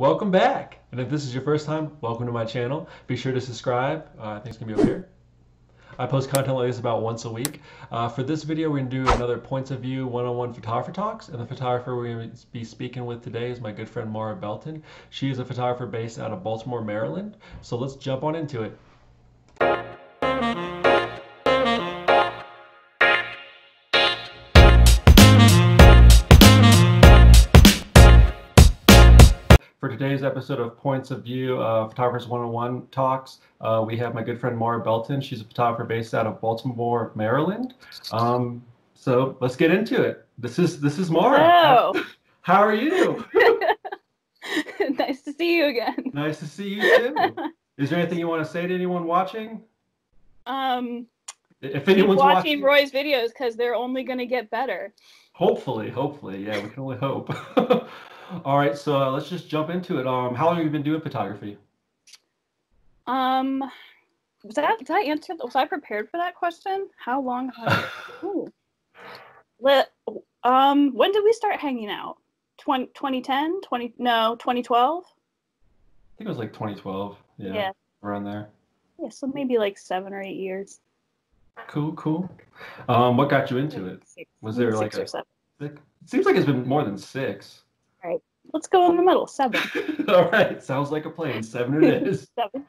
welcome back. And if this is your first time, welcome to my channel. Be sure to subscribe. Uh, I think it's gonna be over here. I post content like this about once a week. Uh, for this video, we're gonna do another points of view one-on-one photographer talks. And the photographer we're gonna be speaking with today is my good friend Maura Belton. She is a photographer based out of Baltimore, Maryland. So let's jump on into it. Today's episode of Points of View uh, Photographers 101 Talks, uh, we have my good friend Maura Belton. She's a photographer based out of Baltimore, Maryland. Um, so let's get into it. This is this is Maura. Hello. How, how are you? nice to see you again. nice to see you too. Is there anything you want to say to anyone watching? Um, If anyone's watching watching, Roy's videos because they're only going to get better. hopefully, hopefully, yeah, we can only hope. All right, so uh, let's just jump into it. Um, how long have you been doing photography? Um, was that did I answer? Was I prepared for that question? How long? Have I, um, when did we start hanging out? 20, 2010? 20, no, 2012? I think it was like 2012. Yeah, Yeah. around there. Yeah, so maybe like seven or eight years. Cool, cool. Um, what got you into it? Was there six like or a- seven? Six? It seems like it's been more than six. Let's go in the middle. Seven. All right, sounds like a plan. Seven it is. seven.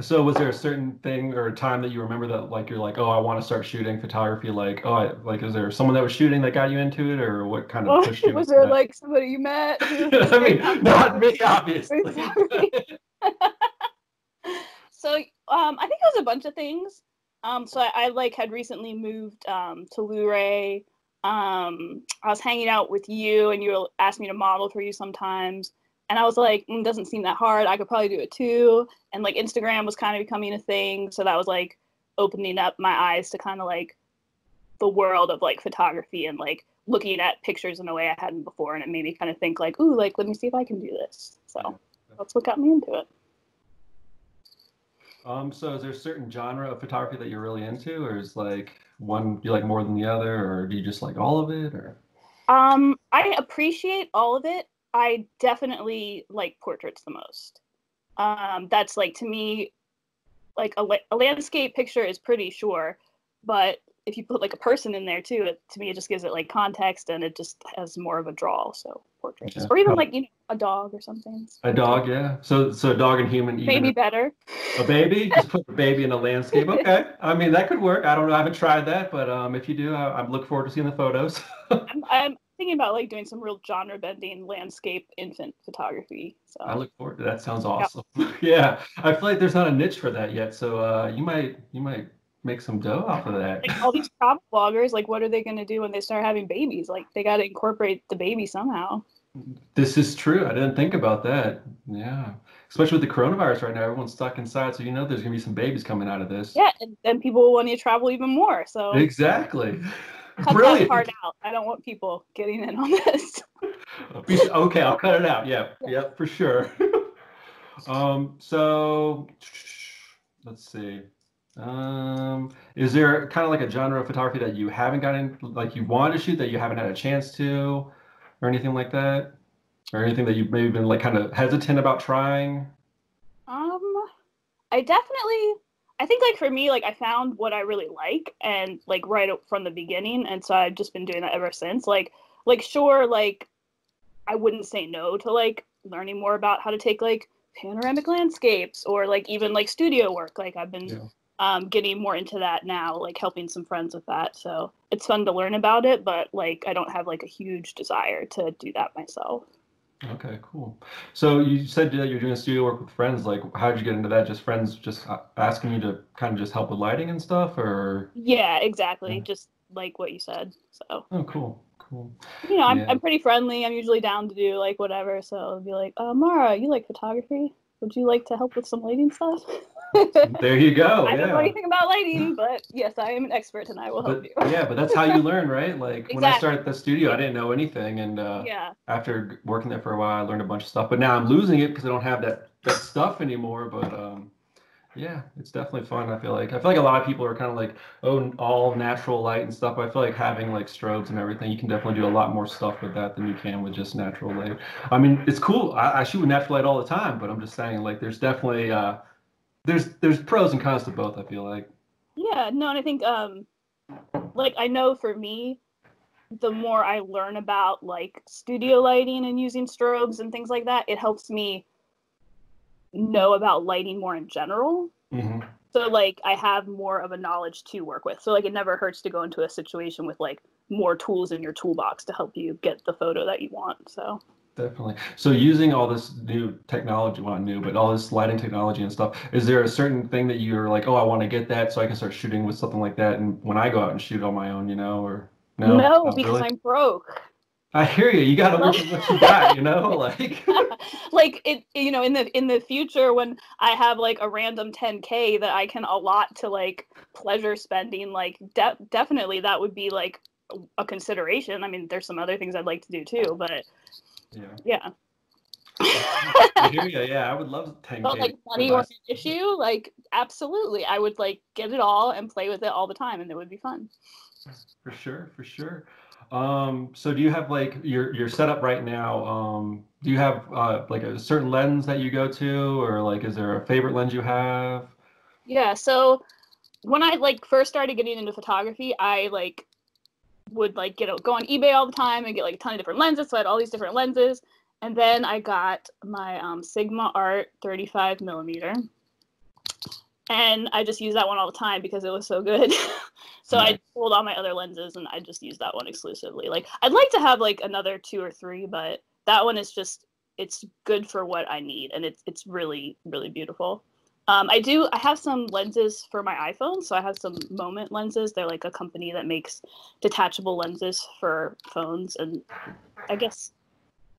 So, was there a certain thing or a time that you remember that, like, you're like, oh, I want to start shooting photography? Like, oh, I, like, is there someone that was shooting that got you into it, or what kind of Well, pushed you? was there that? like somebody you met? I mean, not me, obviously. So um, I think it was a bunch of things. Um, so I, I like had recently moved um, to Luray. Um, I was hanging out with you, and you asked me to model for you sometimes. And I was like, mm, doesn't seem that hard. I could probably do it too. And like Instagram was kind of becoming a thing, so that was like opening up my eyes to kind of like the world of like photography and like looking at pictures in a way I hadn't before, and it made me kind of think like, ooh, like let me see if I can do this. So that's what got me into it. Um, so is there a certain genre of photography that you're really into, or is like one you like more than the other, or do you just like all of it, or? Um, I appreciate all of it. I definitely like portraits the most. Um, that's like to me, like a, a landscape picture is pretty sure, but if you put like a person in there too, it, to me it just gives it like context and it just has more of a draw. So portraits, Okay. or even like you know a dog or something. A dog, yeah. So, so a dog and human, maybe better. a baby. Just put a baby in a landscape. Okay, I mean that could work. I don't know. I haven't tried that, but um, if you do, I, I look forward to seeing the photos. I'm, I'm thinking about like doing some real genre bending landscape infant photography. So I look forward to that. Sounds awesome. yeah, I feel like there's not a niche for that yet. So uh, you might you might make some dough off of that. like all these travel bloggers, like what are they gonna do when they start having babies? Like they gotta incorporate the baby somehow. This is true. I didn't think about that. Yeah, especially with the coronavirus right now, everyone's stuck inside, so you know there's gonna be some babies coming out of this. Yeah, and then people will want to travel even more. So Exactly. cut that part out. I don't want people getting in on this. Okay, I'll cut it out. Yeah, yeah, for sure. um, so let's see. Um, is there kind of like a genre of photography that you haven't gotten, like you want to shoot that you haven't had a chance to, or anything like that, or anything that you've maybe been like kind of hesitant about trying? Um, I definitely, I think like for me, like I found what I really like, and like right from the beginning, and so I've just been doing that ever since. Like, like sure, like I wouldn't say no to like learning more about how to take like panoramic landscapes or like even like studio work. Like I've been Yeah. Um, getting more into that now, like helping some friends with that. So it's fun to learn about it, but like I don't have like a huge desire to do that myself. Okay, cool. So you said that you're doing studio work with friends. Like, how did you get into that? Just friends just asking you to kind of just help with lighting and stuff, or? Yeah, exactly. Yeah. Just like what you said. So Oh, cool, cool. you know, I'm Yeah. I'm pretty friendly. I'm usually down to do like whatever. So I'll be like, uh, Maura, you like photography? Would you like to help with some lighting stuff? There you go. I don't know anything about lighting, but yes, I am an expert and I will help But you. yeah, but that's how you learn, right? Like when I started the studio, I didn't know anything, and uh, yeah, after working there for a while, I learned a bunch of stuff. But now I'm losing it because I don't have that that stuff anymore. But um, Yeah, it's definitely fun. I feel like I feel like a lot of people are kind of like, oh, all natural light and stuff. I feel like having like strobes and everything, you can definitely do a lot more stuff with that than you can with just natural light. I mean, it's cool. I, I shoot with natural light all the time, but I'm just saying, like, there's definitely uh, there's there's pros and cons to both. I feel like. Yeah, no, and I think um, like I know for me, the more I learn about like studio lighting and using strobes and things like that, it helps me know about lighting more in general. hmm So like I have more of a knowledge to work with. So like it never hurts to go into a situation with like more tools in your toolbox to help you get the photo that you want. So Definitely. So using all this new technology, well, not new, but all this lighting technology and stuff, is there a certain thing that you're like, oh, I want to get that so I can start shooting with something like that, and when I go out and shoot on my own, you know, or no? no, because really? I'm broke. I hear you. You got to work with what you got, you know, like. like it you know in the in the future when i have like a random 10k that i can allot to like pleasure spending like de- definitely that would be like a- a consideration i mean there's some other things i'd like to do too but Yeah. yeah I hear you. Yeah, I would love 10K. but like money was an issue like absolutely i would like get it all and play with it all the time and it would be fun For sure, for sure. Um, so do you have like your your setup right now? Um, do you have uh, like a certain lens that you go to, or like is there a favorite lens you have? Yeah, so when I like first started getting into photography, I like would like get go on eBay all the time and get like a ton of different lenses. So I had all these different lenses, and then I got my um, Sigma Art 35 millimeter, and I just use that one all the time because it was so good. so I pulled all my other lenses and I just use that one exclusively. Like I'd like to have like another two or three, but that one is just it's good for what I need, and it's it's really really beautiful. Um, I do. I have some lenses for my iPhone, so I have some Moment lenses. They're like a company that makes detachable lenses for phones and I guess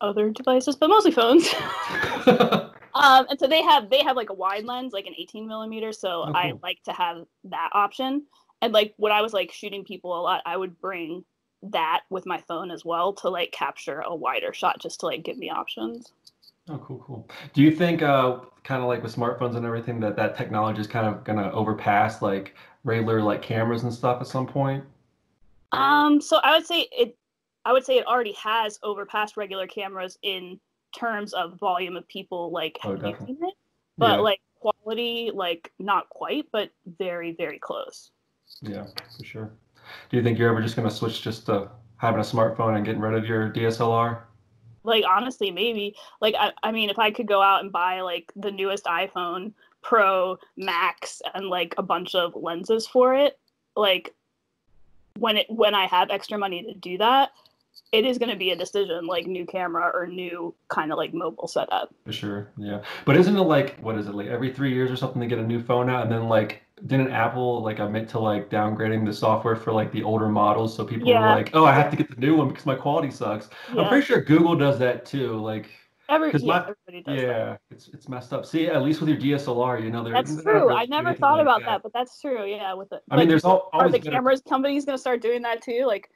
other devices, but mostly phones. um, and so they have they have like a wide lens, like an 18 millimeter. So Oh, I cool. like to have that option. And like when I was like shooting people a lot, I would bring that with my phone as well to like capture a wider shot, just to like give me options. Oh, cool, cool. Do you think, uh, kind of like with smartphones and everything, that that technology is kind of gonna overpass like regular like cameras and stuff at some point? Um, so I would say it. I would say it already has overpassed regular cameras in terms of volume of people like Oh, using it, but Yeah, like quality, like not quite, but very very close. yeah, for sure. Do you think you're ever just gonna switch just to having a smartphone and getting rid of your DSLR? Like honestly, maybe like I, I mean, if I could go out and buy like the newest iPhone Pro Max and like a bunch of lenses for it, like when it when I have extra money to do that, it is going to be a decision like new camera or new kind of like mobile setup. For sure, yeah. But isn't it like what is it like every three years or something they get a new phone out, and then like didn't Apple like admit to like downgrading the software for like the older models, so people were like, oh, I have to get the new one because my quality sucks. I'm pretty sure Google does that too. Like, every yeah, my- everybody does that. yeah, it's it's messed up. See, at least with your DSLR, you know, they're That's they're true. really I never thought like about that. but that's true. Yeah, with it. I mean, there's all, are the cameras companies going to start doing that too? Like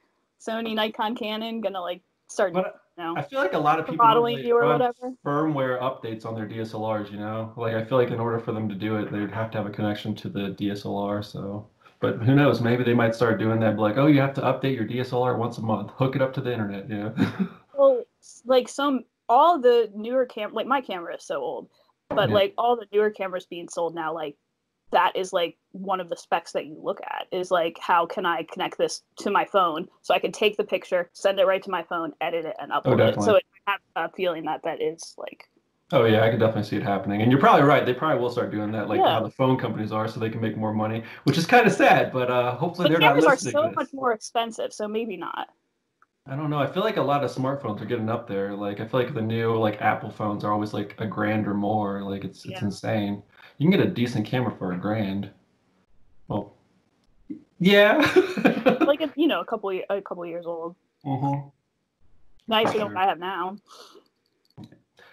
Sony, Nikon, Canon, going to like start But now? I feel like a lot of people Modeling you or whatever. firmware updates on their DSLRs, you know? Like I feel like in order for them to do it, they'd have to have a connection to the DSLR, so but who knows? Maybe they might start doing that, like, oh, you have to update your DSLR once a month. Hook it up to the internet, you know? Well, like some all the newer cam like my camera is so old, but Yeah. like all the newer cameras being sold now, like that is like one of the specs that you look at is like how can I connect this to my phone so I can take the picture, send it right to my phone, edit it, and upload it. definitely. So I have a feeling that that is like Oh yeah, I can definitely see it happening. And you're probably right. They probably will start doing that, like Yeah. how the phone companies are, so they can make more money, which is kind of sad. But uh, hopefully the they're not cameras are so much more expensive, so maybe not. I don't know. I feel like a lot of smartphones are getting up there. Like I feel like the new like Apple phones are always like a grand or more. Like it's it's Yeah. insane. You can get a decent camera for a grand. Well, yeah. Like a, you know, a couple a couple years old, Mhm. nicer than Sure. what I have now.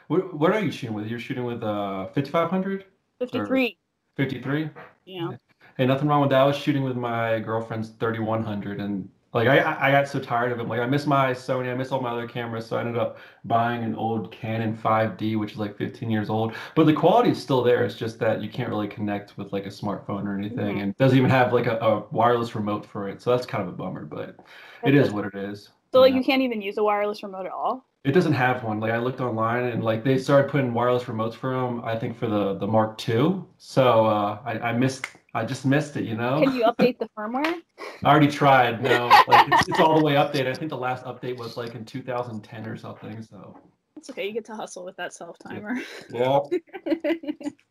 What what are you shooting with? You're shooting with uh 5500, Fifty three. 53. Yeah. Hey, nothing wrong with that. I was shooting with my girlfriend's 3100, and Like I, I got so tired of it. Like I miss my Sony, I miss all my other cameras, so I ended up buying an old Canon 5D, which is like 15 years old. But the quality is still there. It's just that you can't really connect with like a smartphone or anything, Mhm. and doesn't even have like a, a wireless remote for it. So that's kind of a bummer, but it is what it is. So like Yeah. you can't even use a wireless remote at all. It doesn't have one. Like I looked online and like they started putting wireless remotes for them. I think for the the Mark II. So uh, I, I missed. I just missed it. You know. Can you update the firmware? I already tried. No, like it's, it's all the way updated. I think the last update was like in 2010 or something. So It's okay. You get to hustle with that self timer. yeah,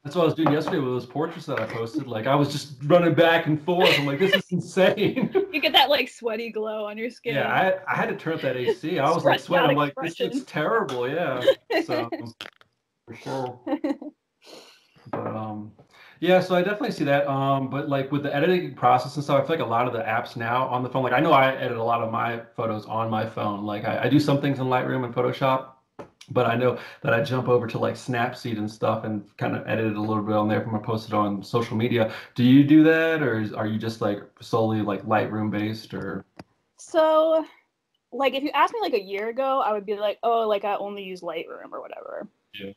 that's what I was doing yesterday with those portraits that I posted. Like I was just running back and forth. I'm like, this is insane. you get that like sweaty glow on your skin. yeah, I I had to turn up that AC. I was like sweating. I'm like, this expression. shit's terrible. Yeah. So for sure. But um, yeah, so I definitely see that. Um, but like with the editing process and stuff, I feel like a lot of the apps now on the phone, like I know I edit a lot of my photos on my phone. Like I, I do some things in Lightroom and Photoshop, but I know that I jump over to like Snapseed and stuff and kind of edit it a little bit on there from I post it on social media. Do you do that, or is, are you just like solely like Lightroom based, or So, like, if you asked me like a year ago, I would be like, oh, like I only use Lightroom or whatever. Yeah.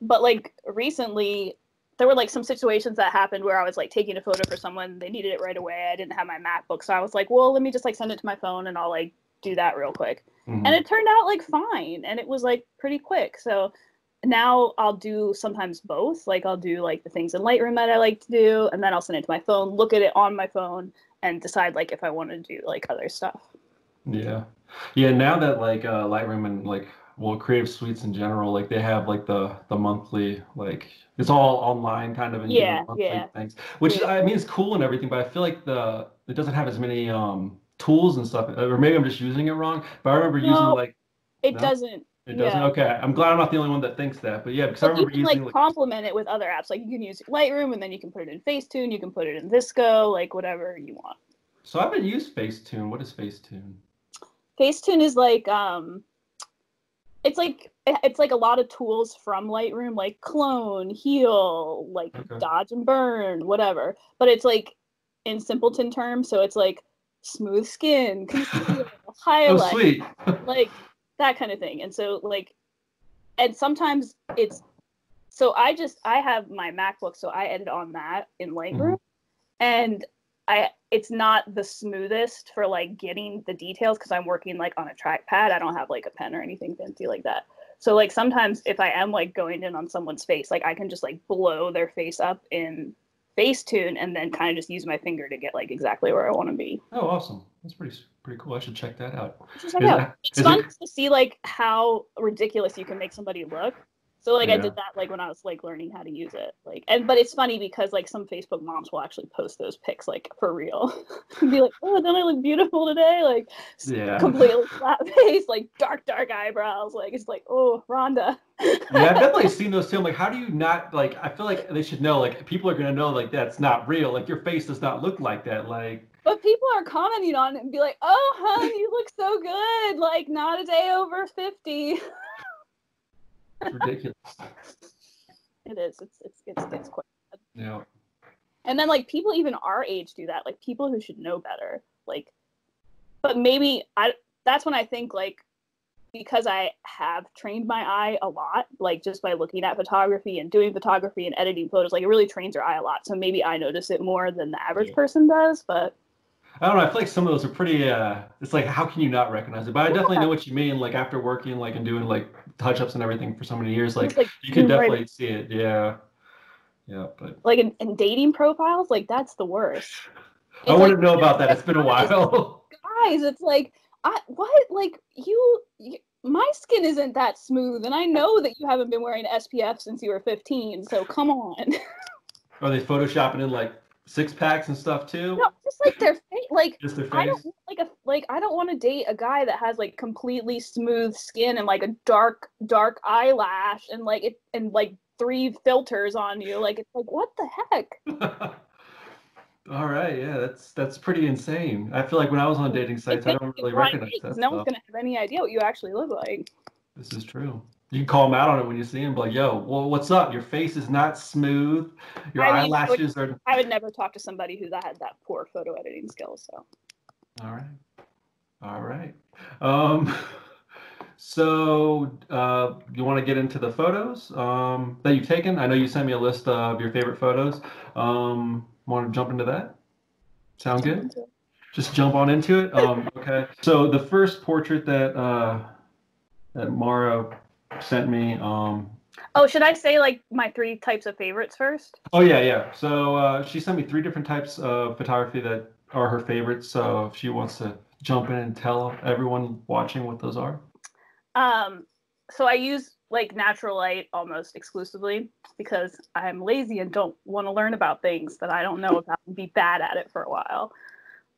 But like recently, there were like some situations that happened where I was like taking a photo for someone, they needed it right away. I didn't have my MacBook, so I was like, well, let me just like send it to my phone and I'll like do that real quick. Mhm. And it turned out like fine, and it was like pretty quick. So now I'll do sometimes both. Like I'll do like the things in Lightroom that I like to do, and then I'll send it to my phone, look at it on my phone, and decide like if I want to do like other stuff. Yeah. Yeah, now that like uh Lightroom and like well creative suites in general, like they have like the the monthly like it's all online kind of and Yeah, monthly yeah. things. Which Yeah. I mean it's cool and everything, but I feel like the it doesn't have as many um tools and stuff. Or maybe I'm just using it wrong. But I remember using like It No? doesn't. it doesn't yeah. okay. I'm glad I'm not the only one that thinks that. But yeah, because I But you remember can using like like complement it with other apps. Like you can use Lightroom, and then you can put it in Facetune. You can put it in VSCO, like whatever you want. so I haven't used Facetune. What is Facetune? Facetune is like um it's like eh, it's like a lot of tools from Lightroom like clone, heal, like Okay. dodge and burn, whatever. But it's like in simpleton terms, so it's like smooth skin, conceal, Oh highlight, sweet. like that kind of thing. And so like and sometimes it's so I just I have my MacBook, so I edit on that in mm-hmm. Lightroom, and I it's not the smoothest for like getting the details because I'm working like on a trackpad. I don't have like a pen or anything fancy like that. So like sometimes if I am like going in on someone's face, like I can just like blow their face up in Facetune and then kind of just use my finger to get like exactly where I want to be. Oh awesome. That's pretty pretty cool. I should check that out. Check it out. it's fun it- to see like how ridiculous you can make somebody look. So like yeah. I did that like when I was like learning how to use it. Like and but it's funny because like some Facebook moms will actually post those pics like for real. be like, oh don't I look beautiful today? Like yeah. completely flat face, like dark, dark eyebrows. Like it's like, oh Rhonda. yeah, I've definitely seen those too. I'm like, how do you not like I feel like they should know, like people are gonna know like that's not real. Like your face does not look like that. Like but people are commenting on it and be like, oh, hun, you look so good. Like, not a day over 50 ridiculous. It is. It's it's it's it's quite Yeah. And then like people even our age do that, like people who should know better. Like but maybe I that's when I think like because I have trained my eye a lot, like just by looking at photography and doing photography and editing photos, like it really trains your eye a lot. So maybe I notice it more than the average Yeah. person does, but I don't know. I feel like some of those are pretty. uh It's like, how can you not recognize it? But I definitely Yeah. know what you mean. Like after working, like and doing like touch ups and everything for so many years, like like you can right- definitely see it. Yeah. Yeah, but like in, in dating profiles, like that's the worst. I It's wouldn't like- know about that. It's been a while. Guys, it's like I what like you, you my skin isn't that smooth and I know that you haven't been wearing SPF since you were 15, so come on. Are they photoshopping in like six packs and stuff too? No, just like their face. Like Just their I don't like a like I don't want to date a guy that has like completely smooth skin and like a dark dark eyelash and like it and like three filters on you. Like it's like what the heck? All right, yeah, that's that's pretty insane. I feel like when I was on dating sites, I don't really recognize that no stuff. one's gonna have any idea what you actually look like. This is true. You can call them out on it when you see them, like, "Yo, well, what's up? Your face is not smooth. Your I mean, I would- eyelashes are." I would never talk to somebody who that had that poor photo editing skill. So All right. All right. Um, so uh, you want to get into the photos um, that you've taken? I know you sent me a list of your favorite photos. Um, want to jump into that? Sound good? Just jump on into it. Um, okay. So the first portrait that uh, that Maura sent me. Um, oh, should I say like my three types of favorites first? Oh yeah, yeah. So uh, she sent me three different types of photography that are her favorites. So if she wants to jump in and tell everyone watching what those are. Um, so I use like natural light almost exclusively because I'm lazy and don't want to learn about things that I don't know about and be bad at it for a while.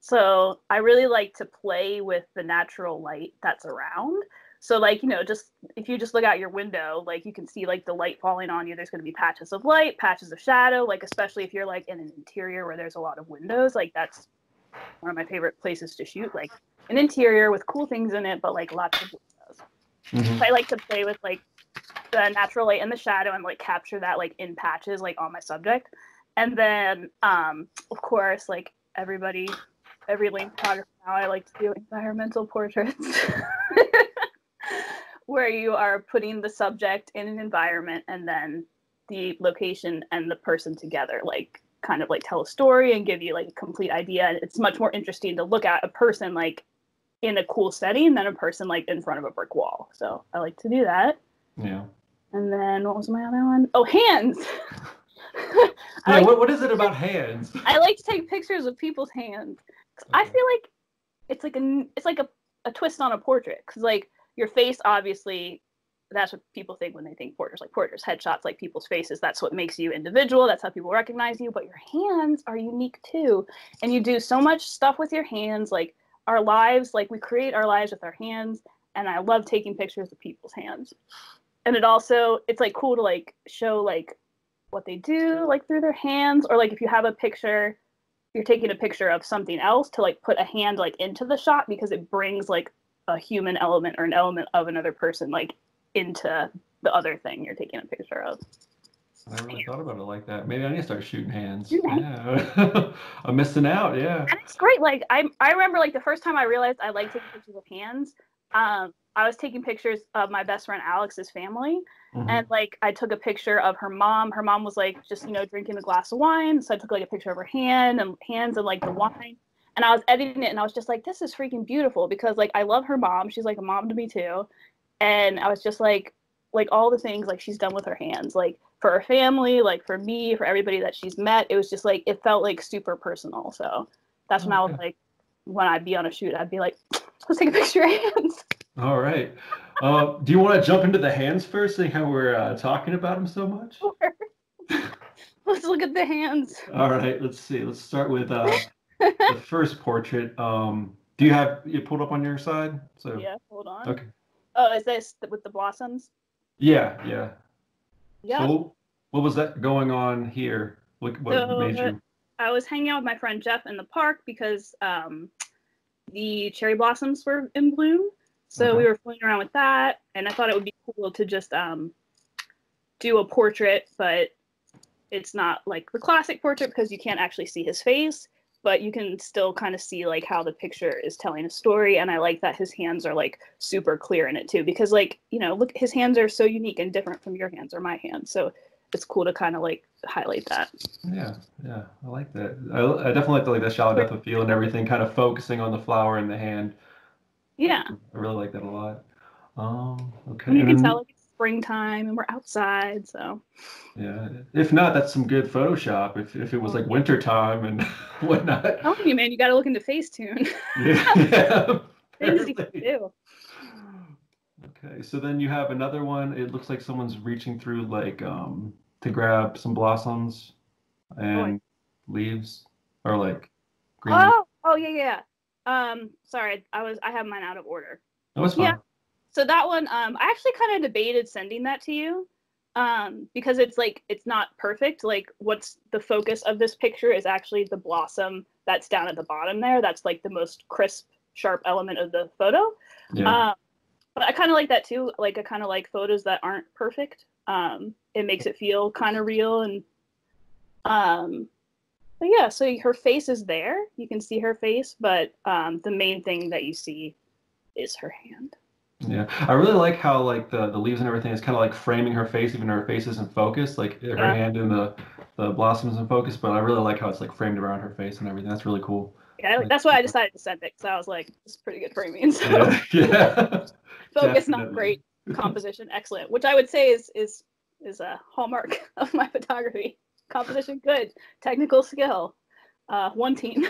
So I really like to play with the natural light that's around. So like, you know, just if you just look out your window, like you can see like the light falling on you, there's going to be patches of light, patches of shadow, like especially if you're like in an interior where there's a lot of windows, like that's one of my favorite places to shoot, like an interior with cool things in it, but like lots of windows. Mm-hmm. So I like to play with like the natural light and the shadow and like capture that like in patches like on my subject. And then um of course like everybody every link photographer now I like to do environmental portraits. where you are putting the subject in an environment and then the location and the person together like kind of like tell a story and give you like a complete idea. It's much more interesting to look at a person like in a cool setting than a person like in front of a brick wall. So i like to do that. Yeah. And then what was my other one? Oh, hands! Yeah like, what, what is it about hands? I like to take pictures of people's hands. Okay. i feel like it's like a it's like a, a twist on a portrait. Because like your face obviously that's what people think when they think portraits like portraits headshots like people's faces. That's what makes you individual. That's how people recognize you. But your hands are unique too. And you do so much stuff with your hands like our lives like we create our lives with our hands. And i love taking pictures of people's hands. And it also it's like cool to like show like what they do like through their hands. Or like if you have a picture you're taking a picture of something else to like put a hand like into the shot because it brings like a human element or an element of another person like into the other thing you're taking a picture of. I never really thought about it like that. Maybe I need to start shooting hands. Yeah. I'm missing out. Yeah. And it's great. Like I, I remember like the first time I realized I like taking pictures of hands. Um, I was taking pictures of my best friend Alex's family, mm-hmm. and like I took a picture of her mom. Her mom was like just you know drinking a glass of wine, so I took like a picture of her hand and hands and like the wine. And I was editing it, and I was just like, this is freaking beautiful because like I love her mom. She's like a mom to me too. And I was just like like all the things like she's done with her hands like for her family like for me for everybody that she's met. It was just like it felt like super personal. So that's when. I was like when I'd be on a shoot I'd be like let's take a picture of hands. All right. Uh, do you want to jump into the hands first seeing how we're uh, talking about them so much? Sure. let's look at the hands. All right let's see. Let's start with uh, the first portrait um, do you have it pulled up on your side so yeah hold on okay Oh, is this with the blossoms? Yeah, yeah. Yeah. So what was that going on here? What, what so, made you? I was hanging out with my friend Jeff in the park because um, the cherry blossoms were in bloom. So okay. we were fooling around with that, and I thought it would be cool to just um, do a portrait, but it's not like the classic portrait because you can't actually see his face but you can still kind of see like how the picture is telling a story and i like that his hands are like super clear in it too because like you know look his hands are so unique and different from your hands or my hands so it's cool to kind of like highlight that. Yeah yeah i like that. I, I definitely like the like the shallow depth of field and everything kind of focusing on the flower in the hand. Yeah. I really like that a lot. Um okay you can tell like, springtime and we're outside. So yeah, if not, that's some good Photoshop. If if it was like wintertime and whatnot. I'm telling you, man, you got to look into Facetune. yeah, yeah things you can do. Okay, so then you have another one. It looks like someone's reaching through like um to grab some blossoms and oh. leaves or like green. Oh, leaves. oh yeah, yeah. Um, sorry, I was I have mine out of order. That was fine. Yeah, so that one, um, I actually kind of debated sending that to you um, because it's like it's not perfect. Like, what's the focus of this picture is actually the blossom that's down at the bottom there. That's like the most crisp, sharp element of the photo. Yeah. Um, but I kind of like that too. Like, I kind of like photos that aren't perfect. Um, it makes it feel kind of real and um, but yeah, so her face is there. You can see her face, but um, the main thing that you see is her hand. Yeah, I really like how like the, the leaves and everything is kind of like framing her face, even her face isn't focused. Like her Yeah. hand and the the blossoms in focus, but I really like how it's like framed around her face and everything. That's really cool. Yeah, Like- that's why I decided to send it because I was like, it's pretty good framing. So Yeah, yeah. focus, not great. Composition, excellent. Which I would say is is is a hallmark of my photography. Composition, good. Technical skill, uh, one team.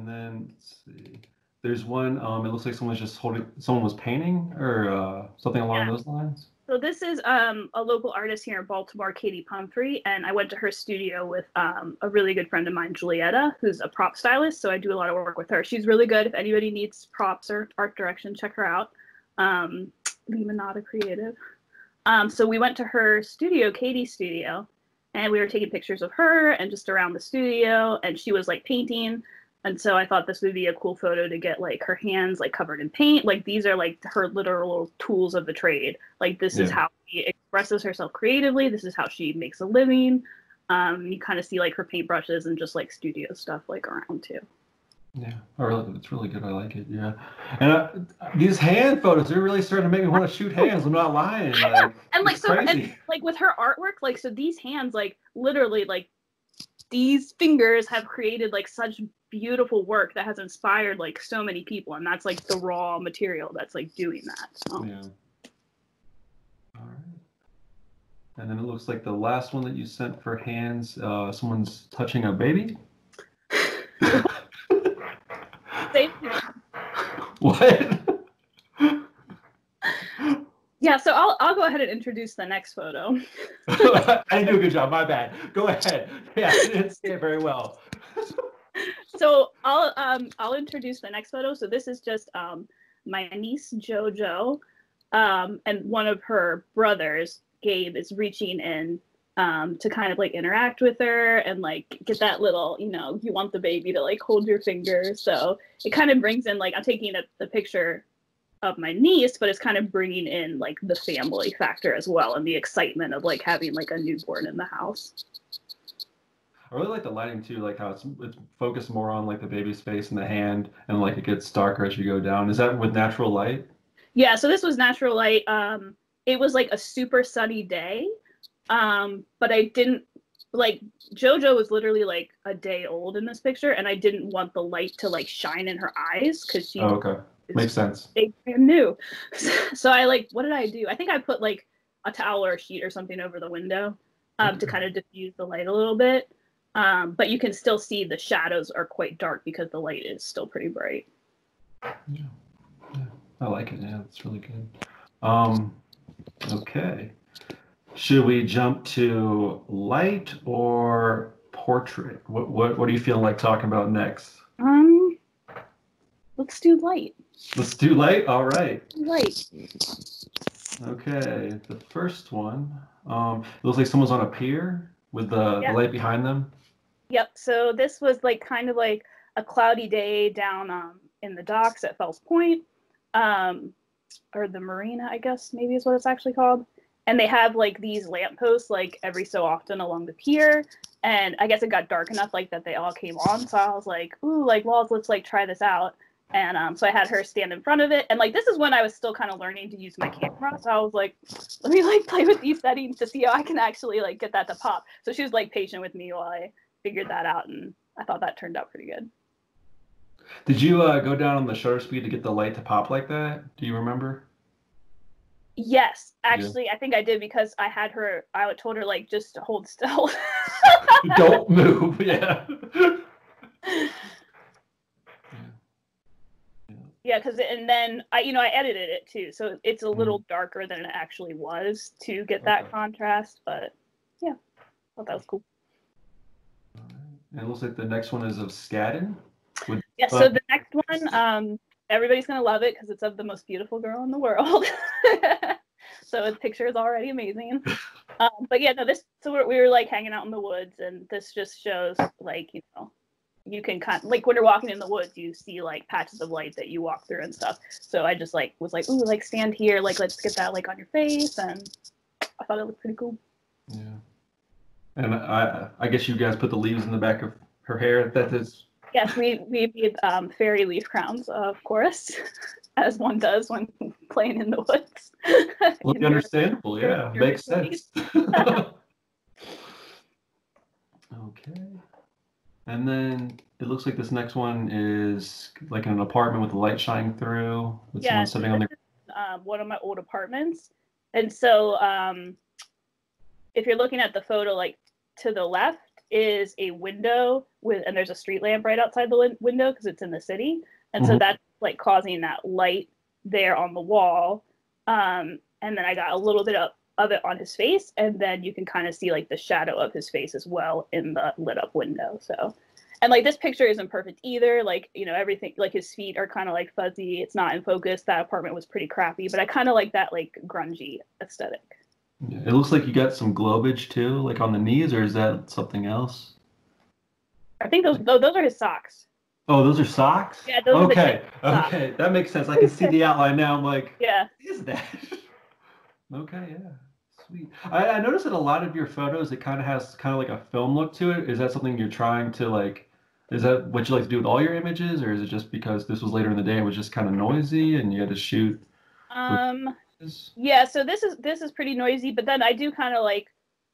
And then let's see. There's one. Um, it looks like someone's just holding. Someone was painting or uh, something along Yeah. those lines. So this is um, a local artist here in Baltimore, Katie Pumphrey, and I went to her studio with um, a really good friend of mine, Julietta, who's a prop stylist. So I do a lot of work with her. She's really good. If anybody needs props or art direction, check her out. Um, Limonada Creative. Um, so we went to her studio, Katie's studio, and we were taking pictures of her and just around the studio, and she was like painting. And so I thought this would be a cool photo to get like her hands like covered in paint. Like these are like her literal tools of the trade. Like this is how she expresses herself creatively. This is how she makes a living. Um, you kind of see like her paintbrushes and just like studio stuff like around too. Yeah, I really, it's really good. I like it. Yeah, and uh, these hand photos, they're really starting to make me want to shoot hands. I'm not lying. I know, Like, And like so, and like with her artwork, like so these hands, like literally, like these fingers have created like such beautiful work that has inspired like so many people, and that's like the raw material that's like doing that. So. Yeah. All right. And then it looks like the last one that you sent for hands, uh, someone's touching a baby. What? Yeah, so I'll I'll go ahead and introduce the next photo. I didn't do a good job. My bad. Go ahead. Yeah, I didn't say it very well. So I'll um I'll introduce the next photo. So this is just um my niece Jojo, um and one of her brothers Gabe is reaching in um to kind of like interact with her and like get that little you know you want the baby to like hold your finger. So it kind of brings in like I'm taking a, the picture of my niece, but it's kind of bringing in like the family factor as well and the excitement of like having like a newborn in the house. I really like the lighting too, like how it's it's focused more on like the baby's face and the hand, and like it gets darker as you go down. Is that with natural light? Yeah, so this was natural light. Um, it was like a super sunny day, um, but I didn't like JoJo was literally like a day old in this picture, and I didn't want the light to like shine in her eyes because she Oh, okay, makes sense. brand new. So I like, what did I do? I think I put like a towel or a sheet or something over the window um, to kind of diffuse the light a little bit. Um, but you can still see the shadows are quite dark because the light is still pretty bright. Yeah. yeah, I like it. Yeah, it's really good. Um, okay. Should we jump to light or portrait? What what what do you feel like talking about next? Um, let's do light. Let's do light. All right. Light. Okay. The first one. Um, it looks like someone's on a pier with the, Yeah. the light behind them. Yep. So this was like kind of like a cloudy day down um, in the docks at Fells Point, um, or the marina, I guess maybe is what it's actually called. And they have like these lampposts like every so often along the pier. And I guess it got dark enough like that they all came on. So I was like, ooh, like well, let's like try this out. And um, so I had her stand in front of it. And like this is when I was still kind of learning to use my camera. So I was like, let me like play with these settings to see how I can actually like get that to pop. So she was like patient with me while I figured that out and I thought that turned out pretty good. Did you uh, go down on the shutter speed to get the light to pop like that? Do you remember? Yes, actually, I think I did because I had her. I told her like just to hold still. Don't move. Yeah. yeah, because and then I, you know, I edited it too, so it's a Mm-hmm. little darker than it actually was to get that Okay. contrast. But yeah, thought that was cool. And it looks like the next one is of Skadden. Would, Yeah. So But- the next one, um, everybody's gonna love it because it's of the most beautiful girl in the world. so the picture is already amazing. Um, but yeah, no, this. So we're, we were like hanging out in the woods, and this just shows like you know, you can kind like when you're walking in the woods, you see like patches of light that you walk through and stuff. So I just like was like, ooh, like stand here, like let's get that like on your face, and I thought it looked pretty cool. yeah. And I, I guess you guys put the leaves in the back of her hair. That is. Yes, we we made um, fairy leaf crowns, of course, as one does when playing in the woods. Well, understandable. Yeah, makes sense. okay. And then it looks like this next one is like in an apartment with the light shining through, with Yeah, someone sitting on the. um, one of my old apartments. And so, um, if you're looking at the photo, like to the left is a window with, and there's a street lamp right outside the win- window because it's in the city. And so Mhm. that's like causing that light there on the wall. Um, and then I got a little bit of, of it on his face. And then you can kind of see like the shadow of his face as well in the lit up window. So, and like this picture isn't perfect either. Like, you know, everything, like his feet are kind of like fuzzy. It's not in focus. That apartment was pretty crappy, but I kind of like that like grungy aesthetic. It looks like you got some globage too, like on the knees, or is that something else? I think those those, are his socks. Oh, those are socks? Yeah, those are the Okay, socks. okay, that makes sense. I can see the outline now. I'm like, Yeah. is that? Okay, yeah, sweet. I, I noticed that a lot of your photos, it kind of has kind of like a film look to it. Is that something you're trying to like? Is that what you like to do with all your images, or is it just because this was later in the day and it was just kind of noisy and you had to shoot? Um. This? Yeah. So this is this is pretty noisy, but then I do kind of like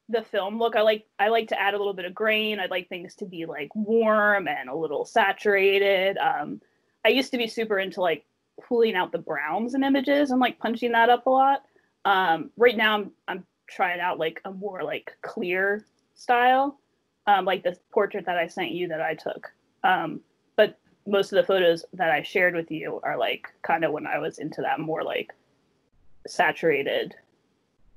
the film look. I like I like to add a little bit of grain. I like things to be like warm and a little saturated. Um, I used to be super into like pulling out the browns in images and like punching that up a lot. Um, right now I'm I'm trying out like a more like clear style, um, like the portrait that I sent you that I took. Um, but most of the photos that I shared with you are like kind of when I was into that more like saturated,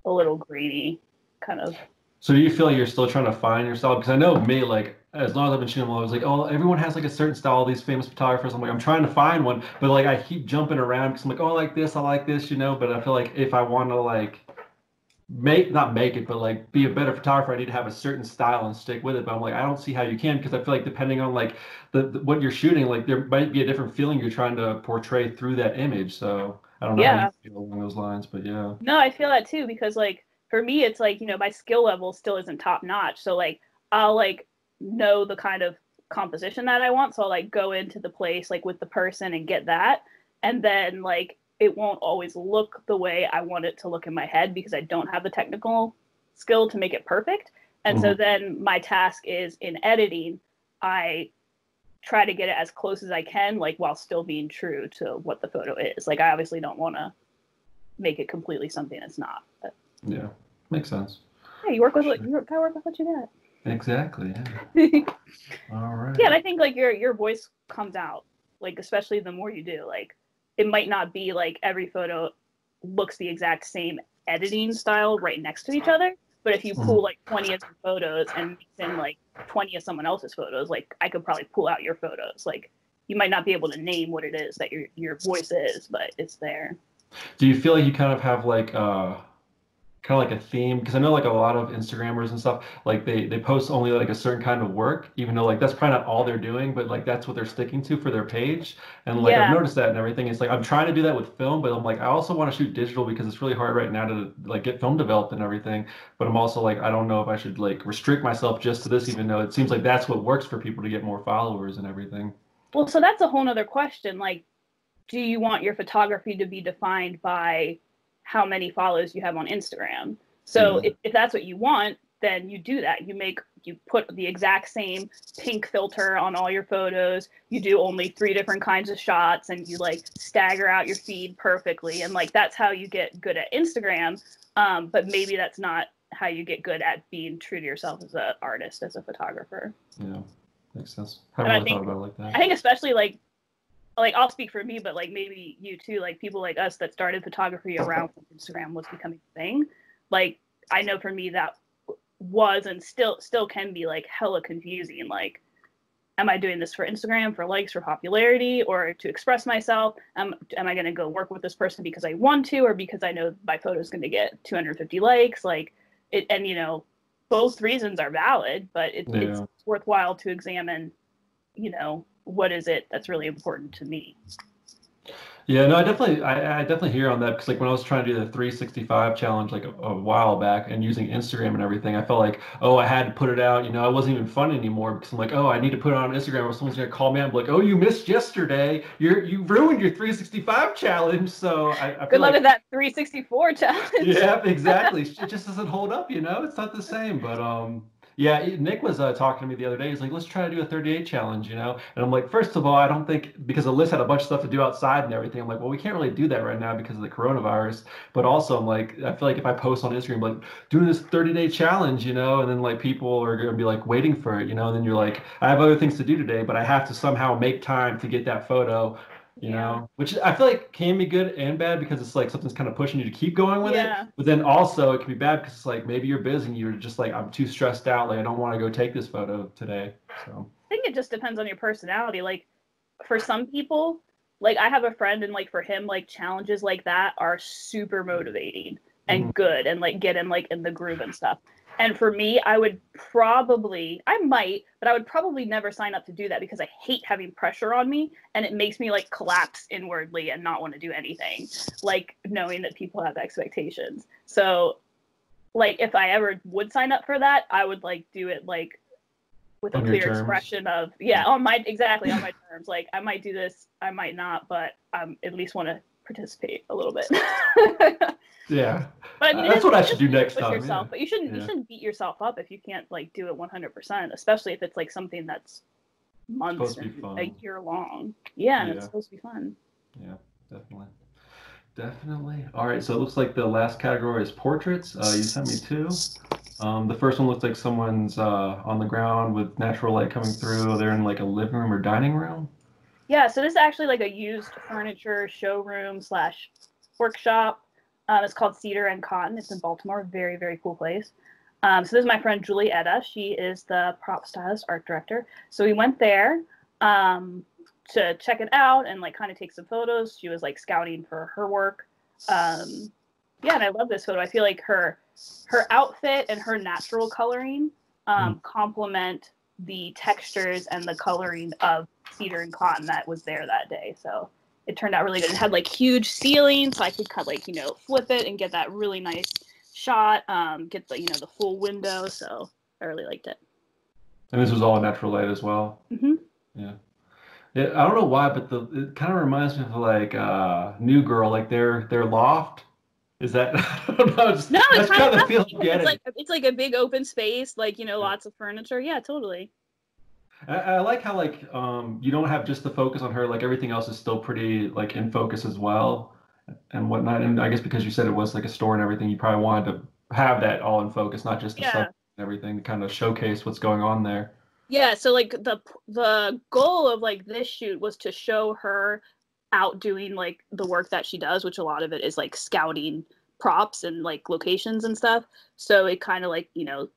a little greedy, kind of. So do you feel like you're still trying to find your style? Because I know me, like as long as I've been shooting I was like, oh, everyone has like a certain style. These famous photographers. I'm like, I'm trying to find one, but like I keep jumping around because I'm like, oh, I like this, I like this, you know. But I feel like if I want to like make not make it, but like be a better photographer, I need to have a certain style and stick with it. But I'm like, I don't see how you can because I feel like depending on like the, the what you're shooting, like there might be a different feeling you're trying to portray through that image. So I don't know how Yeah. you feel along those lines, but yeah. No, I feel that too because like for me, it's like you know my skill level still isn't top notch. So like I'll like know the kind of composition that I want. So I'll like go into the place like with the person and get that, and then like it won't always look the way I want it to look in my head because I don't have the technical skill to make it perfect. And so mm-hmm. then my task is in editing, I try to get it as close as I can, like while still being true to what the photo is. Like I obviously don't want to make it completely something it's not. But Yeah. Makes sense. yeah, you work with what you gotta work with what you Exactly. Yeah. got. All right. yeah, and I think like your your voice comes out, like especially the more you do. Like it might not be like every photo looks the exact same editing style right next to each other. But if you pull like 20 of your photos and mix in like 20 of someone else's photos, like I could probably pull out your photos. Like you might not be able to name what it is that your your voice is, but it's there. Do you feel like you kind of have like uh kind of like a theme? Because I know like a lot of Instagrammers and stuff, like they they post only like a certain kind of work, even though like that's probably not all they're doing, but like that's what they're sticking to for their page. And like I've noticed that and everything. It's like I'm trying to do that with film, but I'm like I also want to shoot digital because it's really hard right now to like get film developed and everything. But I'm also like I don't know if I should like restrict myself just to this, even though it seems like that's what works for people to get more followers and everything. Well, so that's a whole nother question. Like, do you want your photography to be defined by how many follows you have on Instagram? So Yeah. if, if that's what you want, then you do that. You make you put the exact same pink filter on all your photos. You do only three different kinds of shots and you like stagger out your feed perfectly. And like that's how you get good at Instagram. Um, but maybe that's not how you get good at being true to yourself as an artist, as a photographer. Yeah, makes sense. Haven't I really think- thought about it like that. I think especially like like I'll speak for me, but like maybe you too, like people like us that started photography around when Instagram was becoming a thing. Like I know for me that was and still still can be like hella confusing. Like, am I doing this for Instagram for likes for popularity or to express myself? Am am I gonna go work with this person because I want to or because I know my photo is gonna get 250 likes? Like it and you know, both reasons are valid, but it, it's worthwhile to examine, you know, what is it that's really important to me. Yeah, no, I definitely, I, I definitely hear on that because like when I was trying to do the 365 challenge like a, a while back and using Instagram and everything, I felt like, oh, I had to put it out. You know, I wasn't even fun anymore because I'm like, oh, I need to put it on Instagram or someone's gonna call me be like, oh, you missed yesterday. You're you ruined your 365 challenge. So I, I Good luck like, with that 364 challenge. yeah, exactly. it just doesn't hold up. You know, it's not the same. But um, yeah, Nick was uh, talking to me the other day. He's like, let's try to do a 38 challenge, you know? And I'm like, first of all, I don't think, because Alyssa had a bunch of stuff to do outside and everything. I'm like, well, we can't really do that right now because of the coronavirus. But also, I'm like, I feel like if I post on Instagram, like, doing this 30 day challenge, you know, and then like people are going to be like waiting for it, you know, and then you're like, I have other things to do today, but I have to somehow make time to get that photo you Yeah. know which i feel like can be good and bad because it's like something's kind of pushing you to keep going with Yeah. it but then also it can be bad because it's like maybe you're busy and you're just like i'm too stressed out like i don't want to go take this photo today so I think it just depends on your personality. Like for some people, like I have a friend and like for him, like challenges like that are super motivating and Mhm. good and like get him like in the groove and stuff. And for me, I would probably I might, but I would probably never sign up to do that because I hate having pressure on me and it makes me like collapse inwardly and not want to do anything. Like knowing that people have expectations. So like if I ever would sign up for that, I would like do it like with a On your clear expression of yeah on my exactly on my terms like i might do this i might not but I um, at least want to participate a little bit. Yeah, but yeah i mean Uh, that's what I should do next push time, yourself yeah. but you shouldn't you shouldn't beat yourself up if you can't like do it 100% especially if it's like something that's months supposed and a year long. Yeah and Yeah. it's supposed to be fun. Yeah definitely. Definitely. All right so it looks like the last category is portraits. Uh, you sent me two. Um, the first one looks like someone's uh, on the ground with natural light coming through. They're in like a living room or dining room Yeah, so this is actually like a used furniture showroom slash workshop. Um, it's called Cedar and Cotton. It's in Baltimore. Very, very cool place. Um, so this is my friend Julie Etta. She is the prop stylist art director. So we went there um, to check it out and like kind of take some photos. She was like scouting for her work. Um, yeah, and I love this photo. I feel like her her outfit and her natural coloring um, complement the textures and the coloring of cedar and cotton that was there that day. So it turned out really good. It had like huge ceilings, so I could cut like you know flip it and get that really nice shot. Um, get the you know the full window. So I really liked it. and this was all natural light as well hmm Yeah. Yeah, I don't know why, but the it kind of reminds me of like uh New Girl, like their their loft. Is that I don't know, just, No, it's kind of the feel it's like it's like a big open space, like you know lots of furniture. Yeah, totally. I, I like how like um you don't have just the focus on her, like everything else is still pretty like in focus as well and whatnot. And I guess because you said it was like a store and everything, you probably wanted to have that all in focus, not just the Yeah. stuff and everything to kind of showcase what's going on there. Yeah, so like the the goal of like this shoot was to show her out doing like the work that she does, which a lot of it is like scouting props and like locations and stuff. So it kind of like, you know,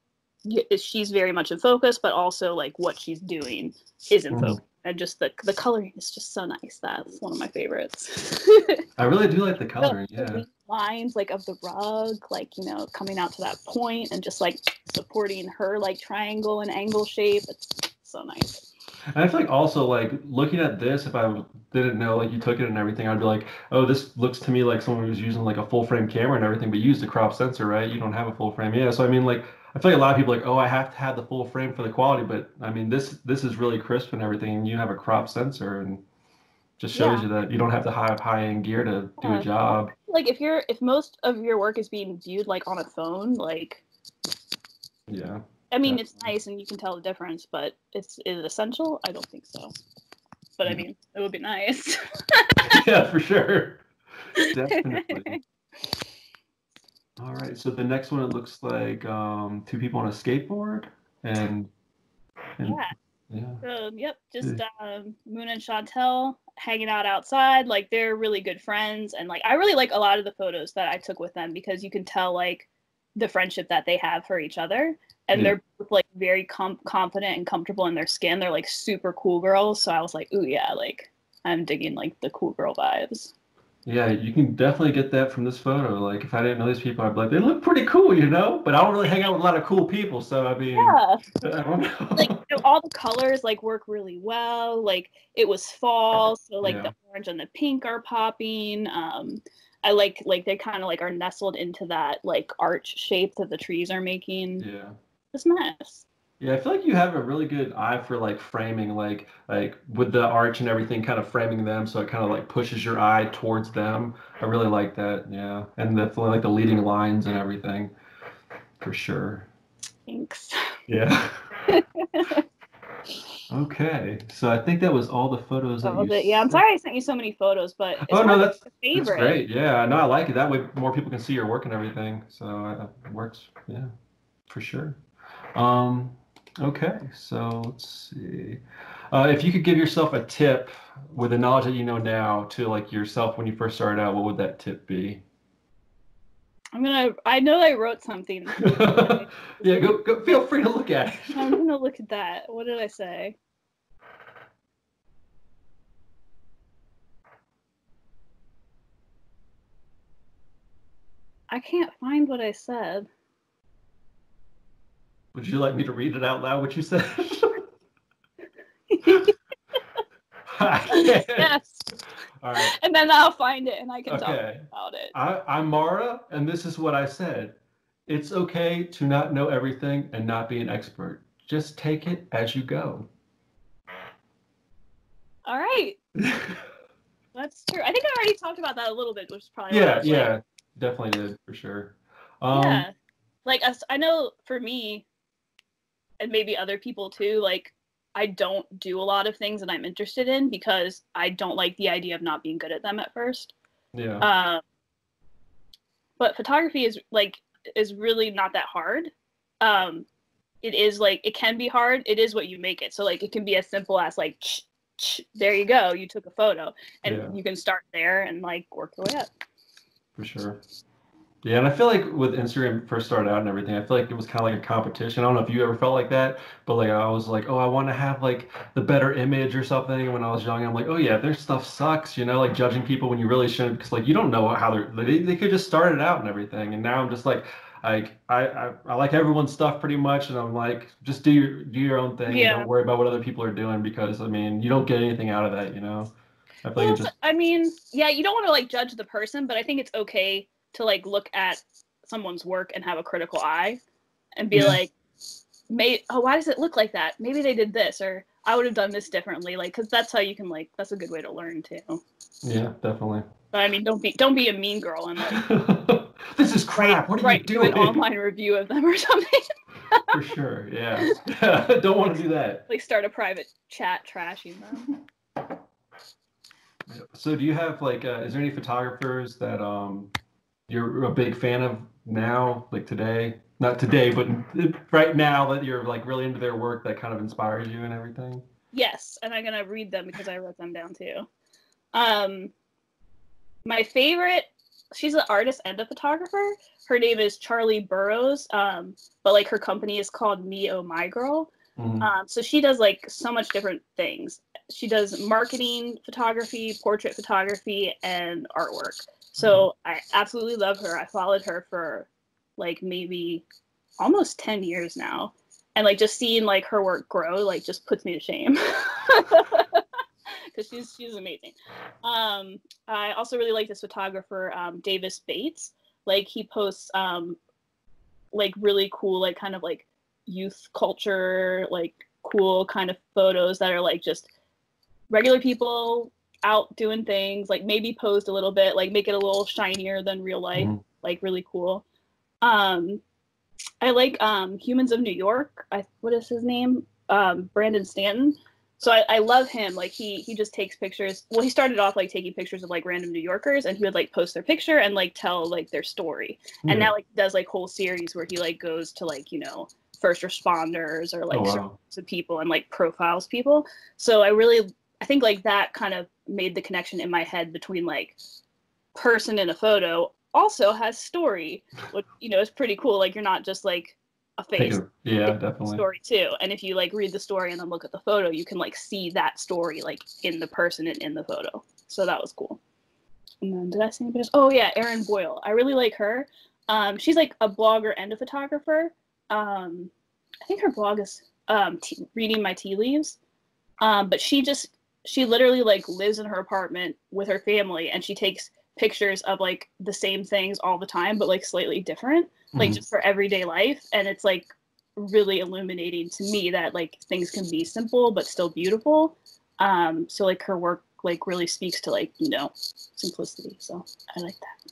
she's very much in focus, but also like what she's doing is in Mhm. focus. And just the the coloring is just so nice. That's one of my favorites. I really do like the the, coloring, the yeah. weak lines like of the rug, like you know, coming out to that point and just like supporting her like triangle and angle shape. It's so nice. And I feel like also like looking at this, if I didn't know like you took it and everything, I'd be like, oh, this looks to me like someone who's using like a full frame camera and everything, but you used a crop sensor, right? You don't have a full frame, yeah. So I mean, like I feel like a lot of people are like, oh, I have to have the full frame for the quality, but I mean, this this is really crisp and everything, and you have a crop sensor and just shows Yeah. you that you don't have to have high end gear to do Yeah. a job. Like if you're if most of your work is being viewed like on a phone, like Yeah. I mean it's nice and you can tell the difference, but it's is it essential? I don't think so. But I mean, it would be nice. yeah, for sure. Definitely. All right, so the next one it looks like um, two people on a skateboard and, and yeah. yeah. So yep, just um, Moon and Chantel hanging out outside. Like they're really good friends, and like I really like a lot of the photos that I took with them because you can tell like the friendship that they have for each other, and Yeah. they're both like very com- confident and comfortable in their skin. They're like super cool girls. So I was like, ooh yeah, like I'm digging like the cool girl vibes. Yeah, you can definitely get that from this photo. Like, if I didn't know these people, I'd be like, they look pretty cool, you know. But I don't really hang out with a lot of cool people, so I mean, Yeah. I like you know, all the colors like work really well like it was fall so like Yeah. the orange and the pink are popping um i like like they kind of like are nestled into that like arch shape that the trees are making yeah. it's nice Yeah, I feel like you have a really good eye for like framing, like like with the arch and everything, kind of framing them, so it kind of like pushes your eye towards them. I really like that. Yeah, and the like the leading lines and everything, for sure. thanks Yeah. Okay, so I think that was all the photos that That you it. yeah i'm sorry i sent you so many photos but it's Oh no, that's that's great. Yeah, no, I like it. That way, more people can see your work and everything. So uh, it works. Yeah, for sure. Um, okay, so let's see. Uh, if you could give yourself a tip with the knowledge that you know now to like yourself when you first started out, what would that tip be? i'm gonna i know i wrote something yeah, go, go. Feel free to look at it. i'm gonna look at that what did i say i can't find what i said Would you like me to read it out loud? What you said? yes All right. and then I'll find it and I can talk about it. I, I'm Maura, and this is what I said. It's okay to not know everything and not be an expert. Just take it as you go. All right, that's true. I think I already talked about that a little bit, which is probably yeah, yeah, definitely did for sure. Um, yeah. Like I know for me, and maybe other people too. Like I don't do a lot of things that I'm interested in because I don't like the idea of not being good at them at first. yeah, Um, but photography is like is really not that hard. Um, it is like it can be hard. It is what you make it. So like it can be as simple as like, ch- ch- there you go, you took a photo, and Yeah. you can start there and like work your way up. for sure. Yeah, and I feel like with Instagram first started out and everything, I feel like it was kind of like a competition. I don't know if you ever felt like that, but like I was like, oh, I want to have like the better image or something. And when I was young, I'm like, oh yeah, their stuff sucks, you know, like judging people when you really shouldn't, because like you don't know how they're they, they could just start it out and everything. And now I'm just like, like I, I I like everyone's stuff pretty much, and I'm like, just do your do your own thing. and Yeah. Don't worry about what other people are doing because I mean, you don't get anything out of that, you know. I feel like Well, it just I mean, yeah, you don't want to like judge the person, but I think it's okay to like look at someone's work and have a critical eye and be Yeah. like, may oh, why does it look like that? Maybe they did this, or I would have done this differently. Like, because that's how you can like that's a good way to learn too. yeah, definitely. But I mean, don't be don't be a mean girl and like this is crap. What are you do doing? an online review of them or something. For sure, yeah. Don't want to do that. like start a private chat trashing them. So, do you have like, uh, is there any photographers that um you're a big fan of now, like today? Not today, but right now that you're like really into their work that kind of inspires you and everything. Yes, and I'm gonna read them because I wrote them down too. Um, my favorite, she's an artist and a photographer. Her name is Charlie Burrows. Um, but like her company is called Me Oh My Girl. Mhm. Um, so she does like so much different things. She does marketing photography, portrait photography, and artwork. So I absolutely love her. I followed her for like maybe almost 10 years now. And like just seeing like her work grow like just puts me to shame. Because she's she's amazing. Um, I also really like this photographer, um, Davis Bates. Like he posts um, like really cool, like kind of like youth culture, like cool kind of photos that are like just regular people out doing things, like maybe posed a little bit, like make it a little shinier than real life, Mhm. like really cool. Um, I like um, Humans of New York. I what is his name? Um, Brandon Stanton. So I, I love him. Like he he just takes pictures. Well, he started off like taking pictures of like random New Yorkers, and he would like post their picture and like tell like their story Yeah. and now like does like whole series where he like goes to like you know first responders or like Oh, wow. certain people and like profiles people so i really i think like that kind of made the connection in my head between like person in a photo also has story which you know is pretty cool like you're not just like a face yeah, definitely. story too and if you like read the story and then look at the photo you can like see that story like in the person and in the photo so that was cool and then did I see anybody else? Oh yeah, Erin Boyle. I really like her. Um, she's like a blogger and a photographer. Um, I think her blog is um, t- reading my tea leaves. Um, but she just she literally like lives in her apartment with her family, and she takes pictures of like the same things all the time, but like slightly different, mm-hmm. like just for everyday life. And it's like really illuminating to me that like things can be simple but still beautiful. Um, so like her work like really speaks to like you know simplicity. So I like that.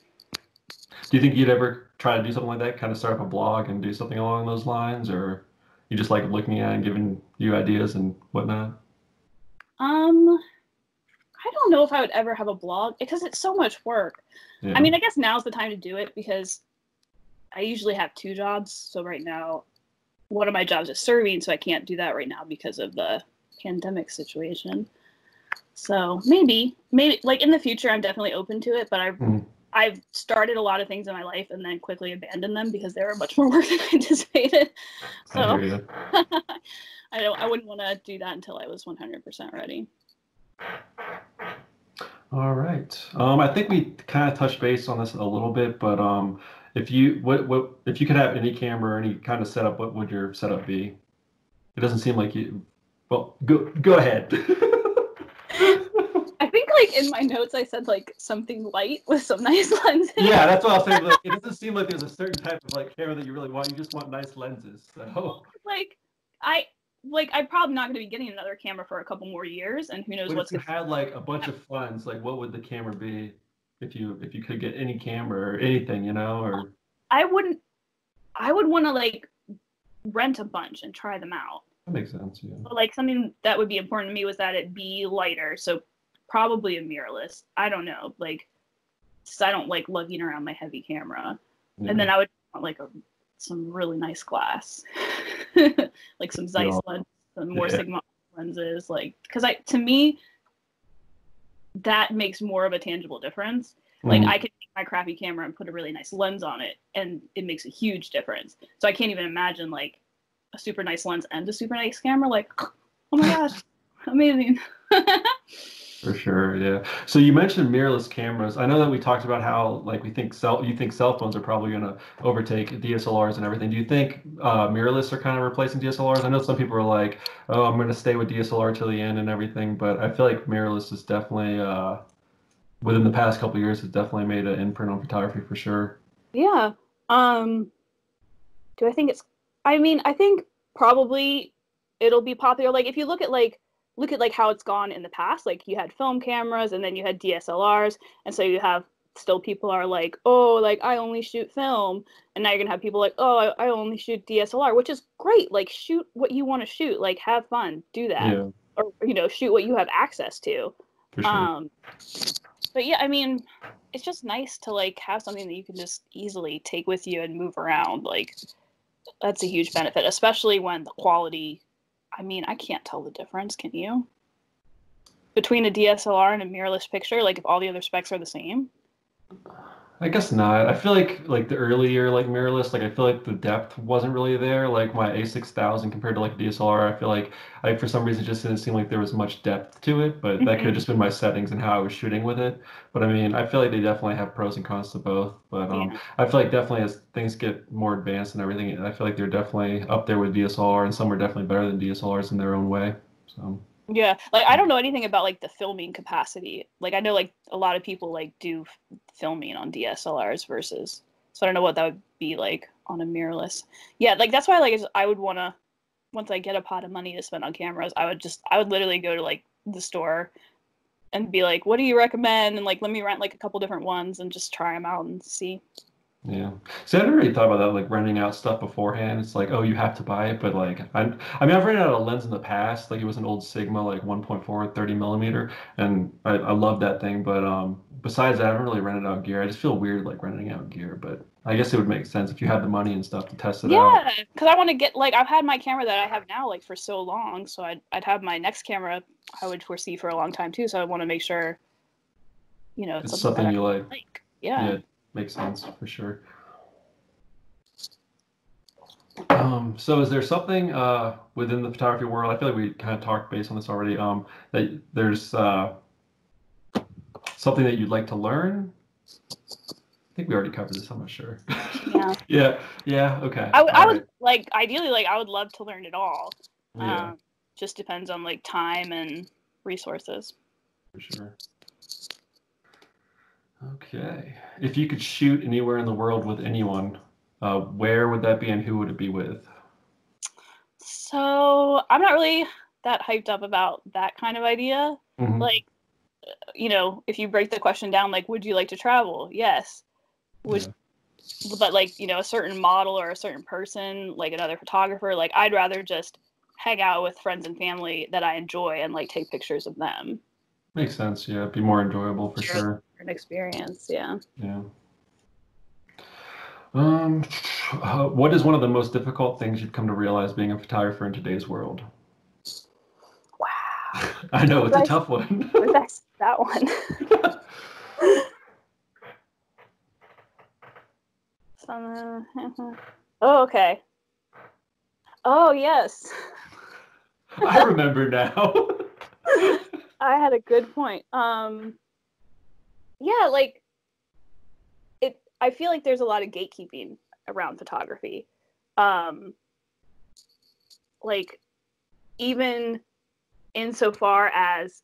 Do you think you'd ever try to do something like that? Kind of start up a blog and do something along those lines, or you just like looking at and giving you ideas and whatnot? Um, I don't know if I would ever have a blog because it's so much work. Yeah. I mean, I guess now's the time to do it because I usually have two jobs. So right now, one of my jobs is serving, so I can't do that right now because of the pandemic situation. So maybe, maybe like in the future, I'm definitely open to it. But I've mm. I've started a lot of things in my life and then quickly abandoned them because they were much more work than I anticipated. So I, don't. I wouldn't want to do that until I was 100% ready. All right. Um, I think we kind of touched base on this a little bit, but um, if you what what if you could have any camera or any kind of setup, what would your setup be? It doesn't seem like you. Well, go go ahead. I think like in my notes I said like something light with some nice lenses. Yeah, that's what I was saying. Like, it doesn't seem like there's a certain type of like camera that you really want. You just want nice lenses. So like I like I'm probably not going to be getting another camera for a couple more years, and who knows but what's. If you had like a bunch of funds, like what would the camera be if you if you could get any camera or anything, you know? Or I wouldn't. I would want to like rent a bunch and try them out. That makes sense. Yeah. But like something that would be important to me was that it be lighter, so probably a mirrorless. I don't know, like, I don't like lugging around my heavy camera, yeah. and then I would want like a some really nice glass, like some Zeiss yeah. lens, some more yeah. Sigma lenses, like because I to me that makes more of a tangible difference. Like mm. I could take my crappy camera and put a really nice lens on it, and it makes a huge difference. So I can't even imagine like a super nice lens and a super nice camera. Like, oh my gosh, amazing. For sure, yeah. So you mentioned mirrorless cameras. I know that we talked about how like we think cell you think cell phones are probably going to overtake DSLRs and everything. Do you think uh, mirrorless are kind of replacing DSLRs? I know some people are like, oh, I'm going to stay with DSLR till the end and everything, but I feel like mirrorless is definitely uh, within the past couple years has definitely made an imprint on photography for sure. Yeah. Um. Do I think it's? I mean, I think probably it'll be popular. Like if you look at like look at like how it's gone in the past like you had film cameras and then you had dslrs and so you have still people are like oh like i only shoot film and now you're gonna have people like oh i, I only shoot dslr which is great like shoot what you want to shoot like have fun do that yeah. or you know shoot what you have access to sure. um but yeah i mean it's just nice to like have something that you can just easily take with you and move around like that's a huge benefit especially when the quality I mean, I can't tell the difference. Can you? Between a DSLR and a mirrorless picture, like if all the other specs are the same. I guess not. I feel like like the earlier like mirrorless, like I feel like the depth wasn't really there. Like my A6000 compared to like DSLR, I feel like like for some reason just didn't seem like there was much depth to it. But mm-hmm. that could have just been my settings and how I was shooting with it. But I mean, I feel like they definitely have pros and cons to both. But um, yeah. I feel like definitely as things get more advanced and everything, I feel like they're definitely up there with DSLR, and some are definitely better than DSLRs in their own way. So. Yeah, like I hmm. don't know anything about like the filming capacity. Like I know like a lot of people like do f- filming on DSLRs versus. So I don't know what that would be like on a mirrorless. Yeah, like that's why like I would want to once I get a pot of money to spend on cameras, I would just I would literally go to like the store and be like, "What do you recommend?" and like let me rent like a couple different ones and just try them out and see. Yeah. See, I never really thought about that, like renting out stuff beforehand. It's like, oh, you have to buy it, but like, I, I mean, I've rented out a lens in the past. Like, it was an old Sigma, like 1.4, 30 millimeter, and I, I love that thing. But um, besides that, I haven't really rented out gear. I just feel weird like renting out gear, but I guess it would make sense if you had the money and stuff to test it yeah, out. Yeah, because I want to get like I've had my camera that I have now like for so long, so I'd I'd have my next camera I would foresee for a long time too. So I want to make sure, you know, it's, it's something, something you like. like. Yeah. yeah, makes sense for sure. Um, so is there something uh, within the photography world? I feel like we kind of talked based on this already. Um, that there's uh, something that you'd like to learn. I think we already covered this. I'm not sure. Yeah. yeah. Yeah. Okay. I, would- I All would right. like ideally like I would love to learn it all. Yeah, Um, just depends on like time and resources. for sure. Okay. If you could shoot anywhere in the world with anyone, uh, where would that be and who would it be with? So I'm not really that hyped up about that kind of idea. Mhm. Like, uh, you know, if you break the question down, like, would you like to travel? Yes. Would, Yeah. but like, you know, a certain model or a certain person, like another photographer, like, I'd rather just hang out with friends and family that I enjoy and like take pictures of them. Makes sense. Yeah. It'd be more enjoyable for Sure. sure. An experience, yeah. Yeah. Um, uh, what is one of the most difficult things you've come to realize being a photographer in today's world? Wow. I know it's a tough one. That's that one. Some, oh, okay. Oh, yes. I remember now. I had a good point. Um, yeah, like it. I feel like there's a lot of gatekeeping around photography. Um, like even insofar as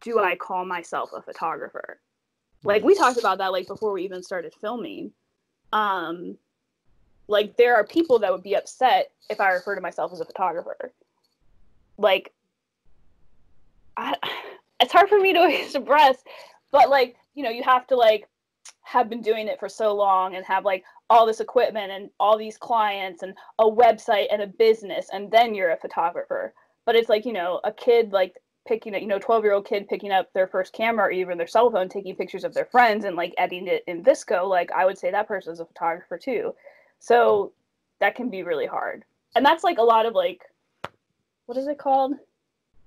do I call myself a photographer? Like we talked about that like before we even started filming. Um, like there are people that would be upset if I refer to myself as a photographer. Like I, it's hard for me to express, but like, you know, you have to like have been doing it for so long and have like all this equipment and all these clients and a website and a business and then you're a photographer. But it's like, you know, a kid like picking up, you know, 12 year old kid picking up their first camera or even their cell phone, taking pictures of their friends and like editing it in VSCO, like I would say that person is a photographer too. So that can be really hard. And that's like a lot of like, what is it called?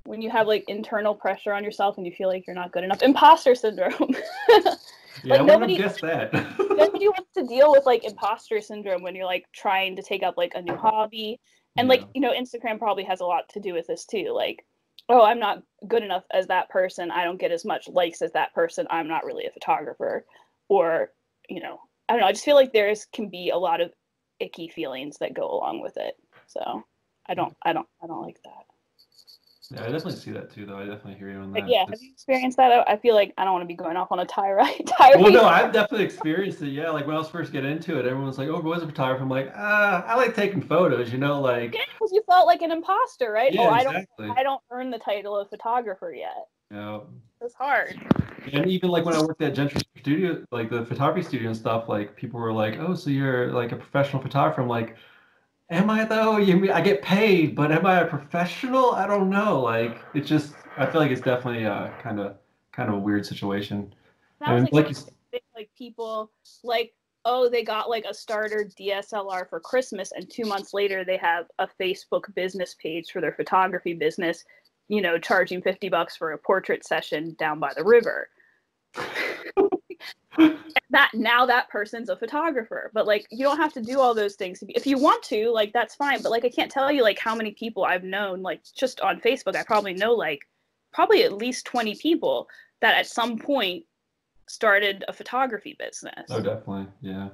when you have like internal pressure on yourself and you feel like you're not good enough imposter syndrome Yeah, I nobody- guessed that. nobody wants to deal with like imposter syndrome when you're like trying to take up like a new hobby. And like you know instagram probably has a lot to do with this too like oh i'm not good enough as that person i don't get as much likes as that person i'm not really a photographer. Or you know i don't know i just feel like there's can be a lot of icky feelings that go along with it. So i don't i don't i don't like that Yeah, I definitely see that too, though. I definitely hear you on that. yeah, have you experienced that? I- feel like I don't want to be going off on a tirade. tirade. Well, no, I've definitely experienced it. Yeah, like when I was first getting into it, everyone was like, "Oh, what's a photographer?" I'm like, "Ah, I like taking photos." You know, like Yeah, because you felt like an imposter, right? yeah, oh, I don't, exactly. I don't earn the title of photographer yet. Yeah, It's hard. and even like when I worked at Gentry Studio, like the photography studio and stuff, like people were like, "Oh, so you're like a professional photographer?" I'm like, "Am I though? You mean I get paid, but am I a professional? I don't know." Like it just, I feel like it's definitely uh kind of kind of a weird situation. Was And like, like you, like people like oh they got like a starter DSLR for Christmas and two months later they have a Facebook business page for their photography business, you know, charging fifty bucks for a portrait session down by the river. That now that person's a photographer but like you don't have to do all those things if you want to like that's fine but like i can't tell you like how many people i've known like just on facebook i probably know like probably at least 20 people that at some point started a photography business Oh, definitely. Yeah.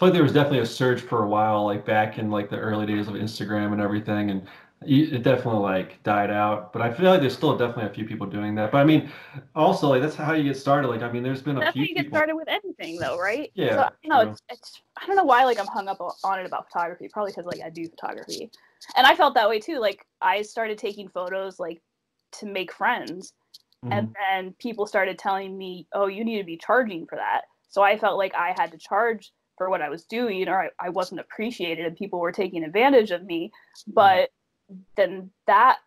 I like there was definitely a surge for a while, like back in like the early days of Instagram and everything, and it definitely like died out. But I feel like there's still definitely a few people doing that. But I mean, also like that's how you get started. Like I mean, there's been a that's how few you get people. started with anything though right Yeah, so you know it's, it's i don't know why like i'm hung up on it about photography probably because like i do photography and i felt that way too like i started taking photos like to make friends Mhm. and then people started telling me oh you need to be charging for that so i felt like i had to charge for what i was doing or i, I wasn't appreciated and people were taking advantage of me but then that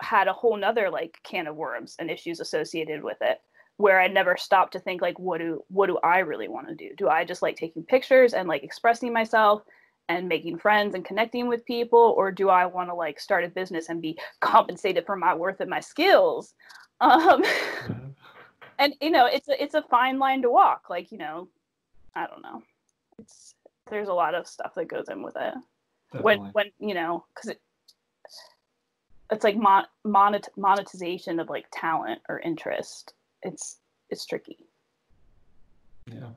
had a whole nother like can of worms and issues associated with it where i never stopped to think like what do what do i really want to do? Do i just like taking pictures and like expressing myself and making friends and connecting with people or do i want to like start a business and be compensated for my worth and my skills? Um and you know it's a it's a fine line to walk like you know i don't know. It's there's a lot of stuff that goes in with it. When definitely. when you know because it, it's like mon- monet- monetization of like talent or interest it's it's tricky. Yeah,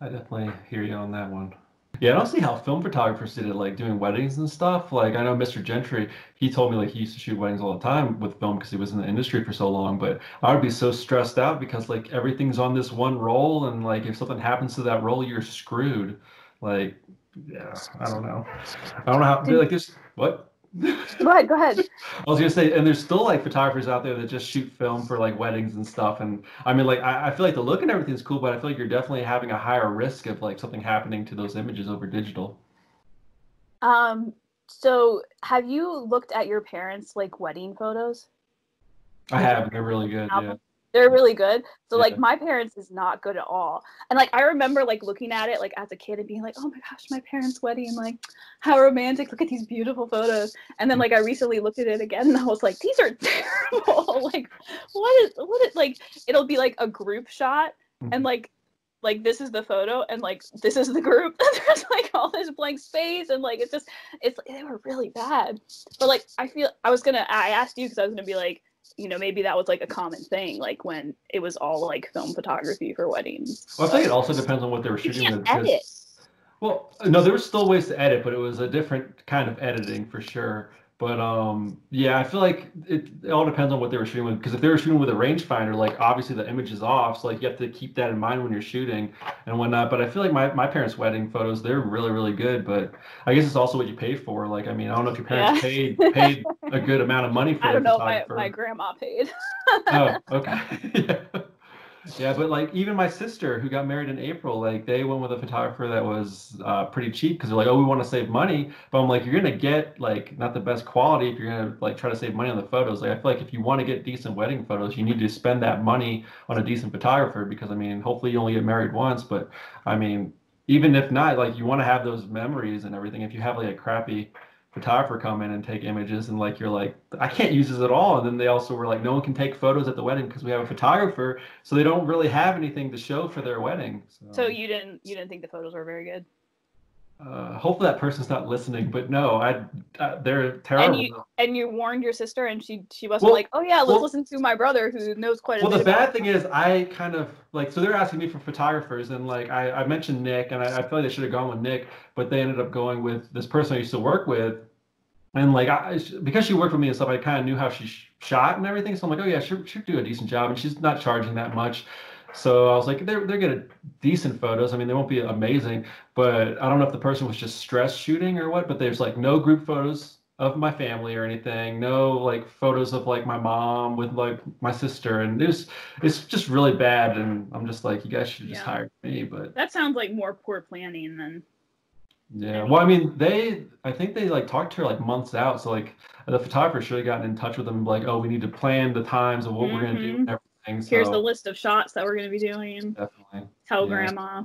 I definitely hear you on that one. Yeah, I don't see how film photographers did it, like doing weddings and stuff. Like I know Mr. Gentry, he told me like he used to shoot weddings all the time with film because he was in the industry for so long. But I would be so stressed out because like everything's on this one roll, and like if something happens to that roll, you're screwed. Like, yeah, I don't know. I don't know how. To be like this, what? Go ahead, go ahead. I was gonna say, and there's still like photographers out there that just shoot film for like weddings and stuff. And I mean, like, I, I feel like the look and everything's cool, but I feel like you're definitely having a higher risk of like something happening to those images over digital. Um, so have you looked at your parents' like wedding photos? I have. They're really good. Yeah. They're really good. So Yeah. like my parents is not good at all. And like I remember like looking at it like as a kid and being like, oh my gosh, my parents' wedding, like how romantic. Look at these beautiful photos. And then like I recently looked at it again and I was like, these are terrible. like what is what is like it'll be like a group shot and Mhm. like like this is the photo and like this is the group and there's like all this blank space and like it's just it's they were really bad but like i feel i was gonna i asked you because i was gonna be like you know maybe that was like a common thing like when it was all like film photography for weddings Well, I think it also depends on what they were shooting. you shooting can't with. because- edit Well, no, there were still ways to edit, but it was a different kind of editing for sure. But um, yeah, I feel like it, it all depends on what they were shooting with. Because if they were shooting with a rangefinder, like obviously the image is off, so like you have to keep that in mind when you're shooting and whatnot. But I feel like my, my parents' wedding photos, they're really really good. But I guess it's also what you pay for. Like I mean, I don't know if your parents Yeah. paid paid a good amount of money for it. i don't know my, my grandma paid oh, okay. yeah. Yeah, but like even my sister who got married in April, like they went with a photographer that was uh, pretty cheap because they're like, oh, we want to save money. But I'm like, you're gonna get like not the best quality if you're gonna like try to save money on the photos. Like I feel like if you want to get decent wedding photos, you need to spend that money on a decent photographer because I mean, hopefully you only get married once, but I mean, even if not, like you want to have those memories and everything. If you have like a crappy photographer come in and take images and like you're like i can't use this at all. And then they also were like no one can take photos at the wedding because we have a photographer. So they don't really have anything to show for their wedding so, so you didn't you didn't think the photos were very good uh, hopefully that person's not listening but no i uh, they're terrible. And you- and you warned your sister and she she wasn't Well- like oh yeah let's well- listen to my brother who knows quite a well bit the about bad thing is i kind of like so they're asking me for photographers and like i, I mentioned nick and I, I feel like they should have gone with nick but they ended up going with this person i used to work with. And like I, because she worked with me and stuff i kind of knew how she sh- shot and everything so i'm like oh yeah she'll, she'll do a decent job and she's not charging that much so i was like they're, they're getting decent photos i mean they won't be amazing but i don't know if the person was just stress shooting or what but there's like no group photos of my family or anything no like photos of like my mom with like my sister and there's it's just really bad and i'm just like you guys should just Yeah. hire me but that sounds like more poor planning than yeah well i mean they i think they like talked to her like months out so like the photographer should have gotten in touch with them like oh we need to plan the times of what we're going to do everything so here's the list of shots that we're going to be doing definitely tell Yeah. grandma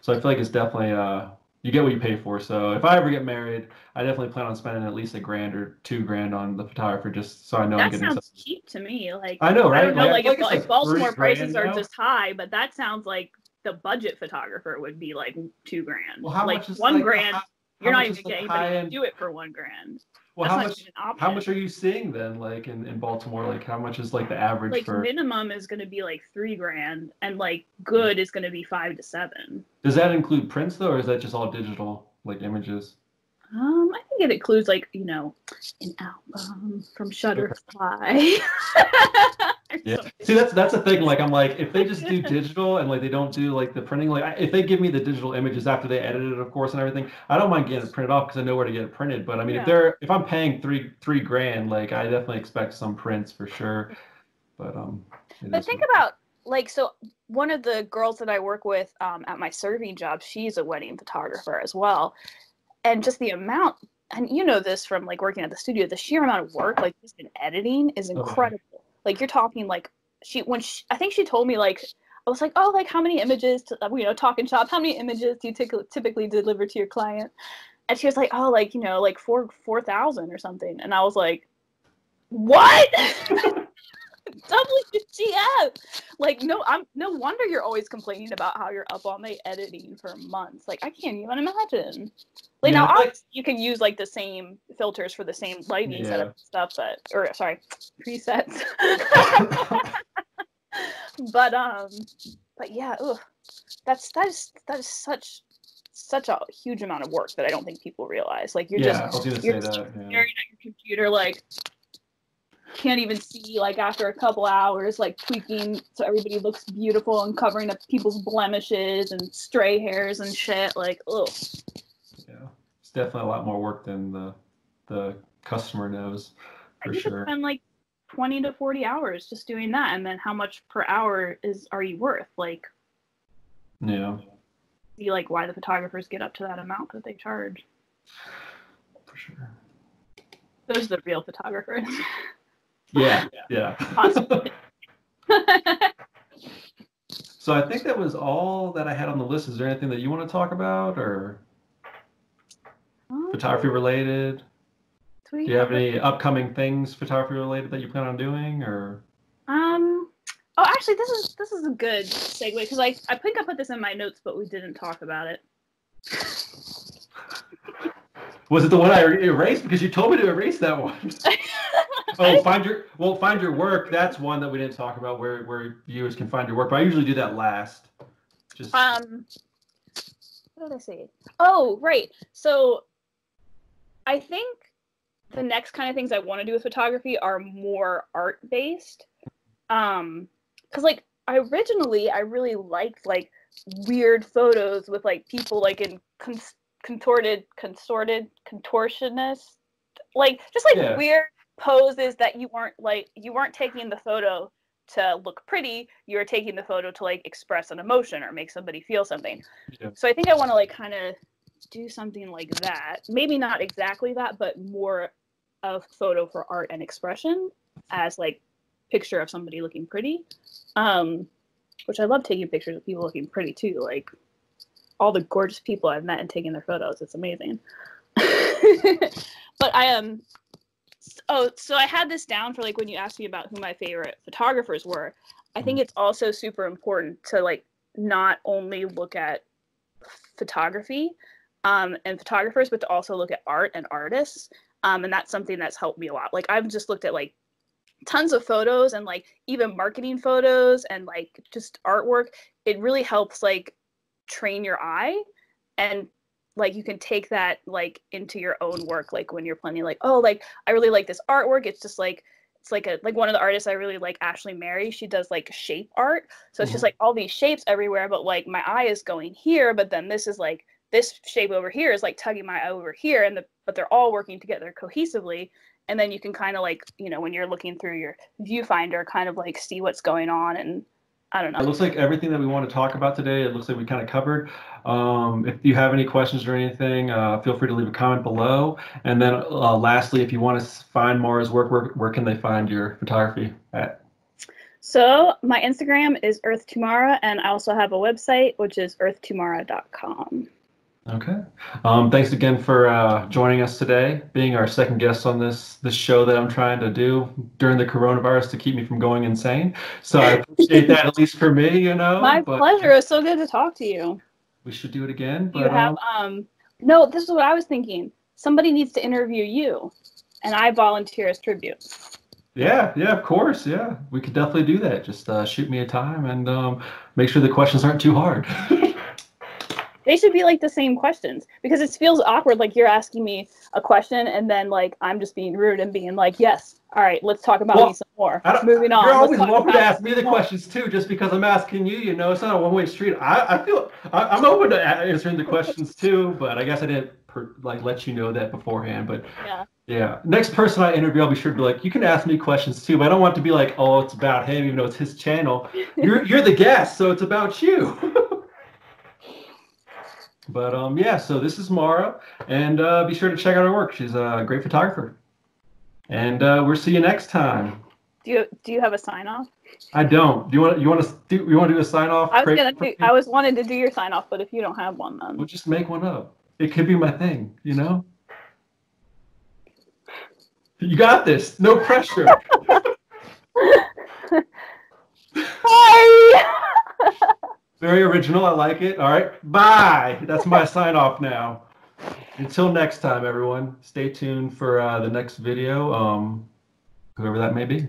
so i feel like it's definitely uh you get what you pay for so if i ever get married i definitely plan on spending at least a grand or two grand on the photographer just so i know i'm that getting sounds something cheap to me like i know I right don't know, like, I if, feel if Baltimore prices are now. just high, but that sounds like the budget photographer would be like two grand. well how like much is one like, grand, hi- you're how not even getting anybody to do it for one grand. Well how much even an option. how much are you seeing then like in, in baltimore like how much is like the average like for minimum is going to be like three grand, and like good is going to be five to seven. does that include prints though or is that just all digital like images Um, I think it includes like you know an album from Shutterfly. Yeah. See, that's that's the thing. Like, I'm like, if they just do digital and like they don't do like the printing, like I, if they give me the digital images after they edit it, of course, and everything, I don't mind getting it printed off because I know where to get it printed. But I mean, Yeah. if they're if I'm paying three three grand, like I definitely expect some prints for sure. But um, But think about like so one of the girls that I work with um, at my serving job, she's a wedding photographer as well, and just the amount. And you know this from like working at the studio, the sheer amount of work, like just in editing, is Oh, incredible. Like you're talking like she when she, I think she told me like I was like, oh, like how many images? To, you know, talking shop. How many images do you tyc- typically deliver to your client? And she was like, oh, like you know, like four four thousand or something. And I was like, what? WTF? Like, no, I'm no wonder you're always complaining about how you're up all night editing for months. Like, I can't even imagine. Like Yeah, now, obviously, you can use like the same filters for the same lighting Yeah. setup stuff, but or sorry, presets. but um, but yeah, ugh, that's that is that is such such a huge amount of work that I don't think people realize. Like you're yeah, just you're say just that. Yeah. staring at your computer like can't even see like after a couple hours like tweaking so everybody looks beautiful and covering up people's blemishes and stray hairs and shit like ugh. Yeah, it's definitely a lot more work than the the customer knows I for think sure. spend like 20 to 40 hours just doing that and then how much per hour is are you worth? Like Yeah, see like why the photographers get up to that amount that they charge. For sure. those are the real photographers Yeah, yeah. Awesome. so I think that was all that I had on the list. Is there anything that you want to talk about or photography related? Do you have any upcoming things photography related that you plan on doing or? Um. Oh, actually, this is this is a good segue because I I think I put this in my notes, but we didn't talk about it. Was it the one I erased? Because you told me to erase that one. Oh, find your well, find your work. That's one that we didn't talk about, where where viewers can find your work. But I usually do that last. Just um. What did I say? Oh, right. So, I think the next kind of things I want to do with photography are more art based. Um, because like I originally I really liked like weird photos with like people like in con- contorted, contorted, contortionist, like just like Yeah. weird poses that you weren't like you weren't taking the photo to look pretty you were taking the photo to like express an emotion or make somebody feel something. Yeah. so i think i want to like kind of do something like that. Maybe not exactly that but more of photo for art and expression as like picture of somebody looking pretty. Um which i love taking pictures of people looking pretty too like all the gorgeous people i've met and taking their photos it's amazing. But i am oh so i had this down for like when you asked me about who my favorite photographers were. I think it's also super important to like not only look at photography um, and photographers but to also look at art and artists um, and that's something that's helped me a lot. Like i've just looked at like tons of photos and like even marketing photos and like just artwork. It really helps like train your eye and like you can take that like into your own work like when you're planning like oh like i really like this artwork it's just like it's like a like one of the artists i really like ashley mary she does like shape art so it's just Mhm. like all these shapes everywhere but like my eye is going here but then this is like this shape over here is like tugging my eye over here and the but they're all working together cohesively and then you can kind of like you know when you're looking through your viewfinder kind of like see what's going on and i don't know. It looks like everything that we want to talk about today, it looks like we kind of covered. Um, if you have any questions or anything, uh, feel free to leave a comment below. And then uh, lastly, if you want to find Maura's work, where, where can they find your photography at? so my instagram is EarthtoMaura and i also have a website which is earthtomaura.com Okay. Um, thanks again for uh, joining us today, being our second guest on this this show that I'm trying to do during the coronavirus to keep me from going insane. So I appreciate that, at least for me, you know. my but pleasure it was so good to talk to you We should do it again. you have um, um no this is what i was thinking somebody needs to interview you and i volunteer as tribute yeah, yeah, of course, yeah, we could definitely do that. Just uh, shoot me a time and um, make sure the questions aren't too hard. they should be like the same questions because it feels awkward like you're asking me a question and then like i'm just being rude and being like yes all right let's talk about Well, me some more moving on You're always welcome to ask me the more. questions too, just because I'm asking you. You know, it's not a one-way street. I, I feel I, I'm open to answering the questions too, but I guess I didn't per, like let you know that beforehand. But yeah yeah, next person I interview, I'll be sure to be like, you can ask me questions too, but I don't want to be like, oh, it's about him, even though it's his channel. You're you're the guest, so it's about you. but um, yeah, so this is Maura, and uh, be sure to check out her work. She's a great photographer, and uh, we'll see you next time. do you do you have a sign off I don't. Do you want you want to do you want to do a sign off? i was gonna do i was wanting to do your sign off but if you don't have one then We'll just make one up. It could be my thing, you know. You got this. No pressure. Bye. Very original. I like it. All right. Bye. That's my sign off now. Until next time, everyone. Stay tuned for uh, the next video. Um, whoever that may be.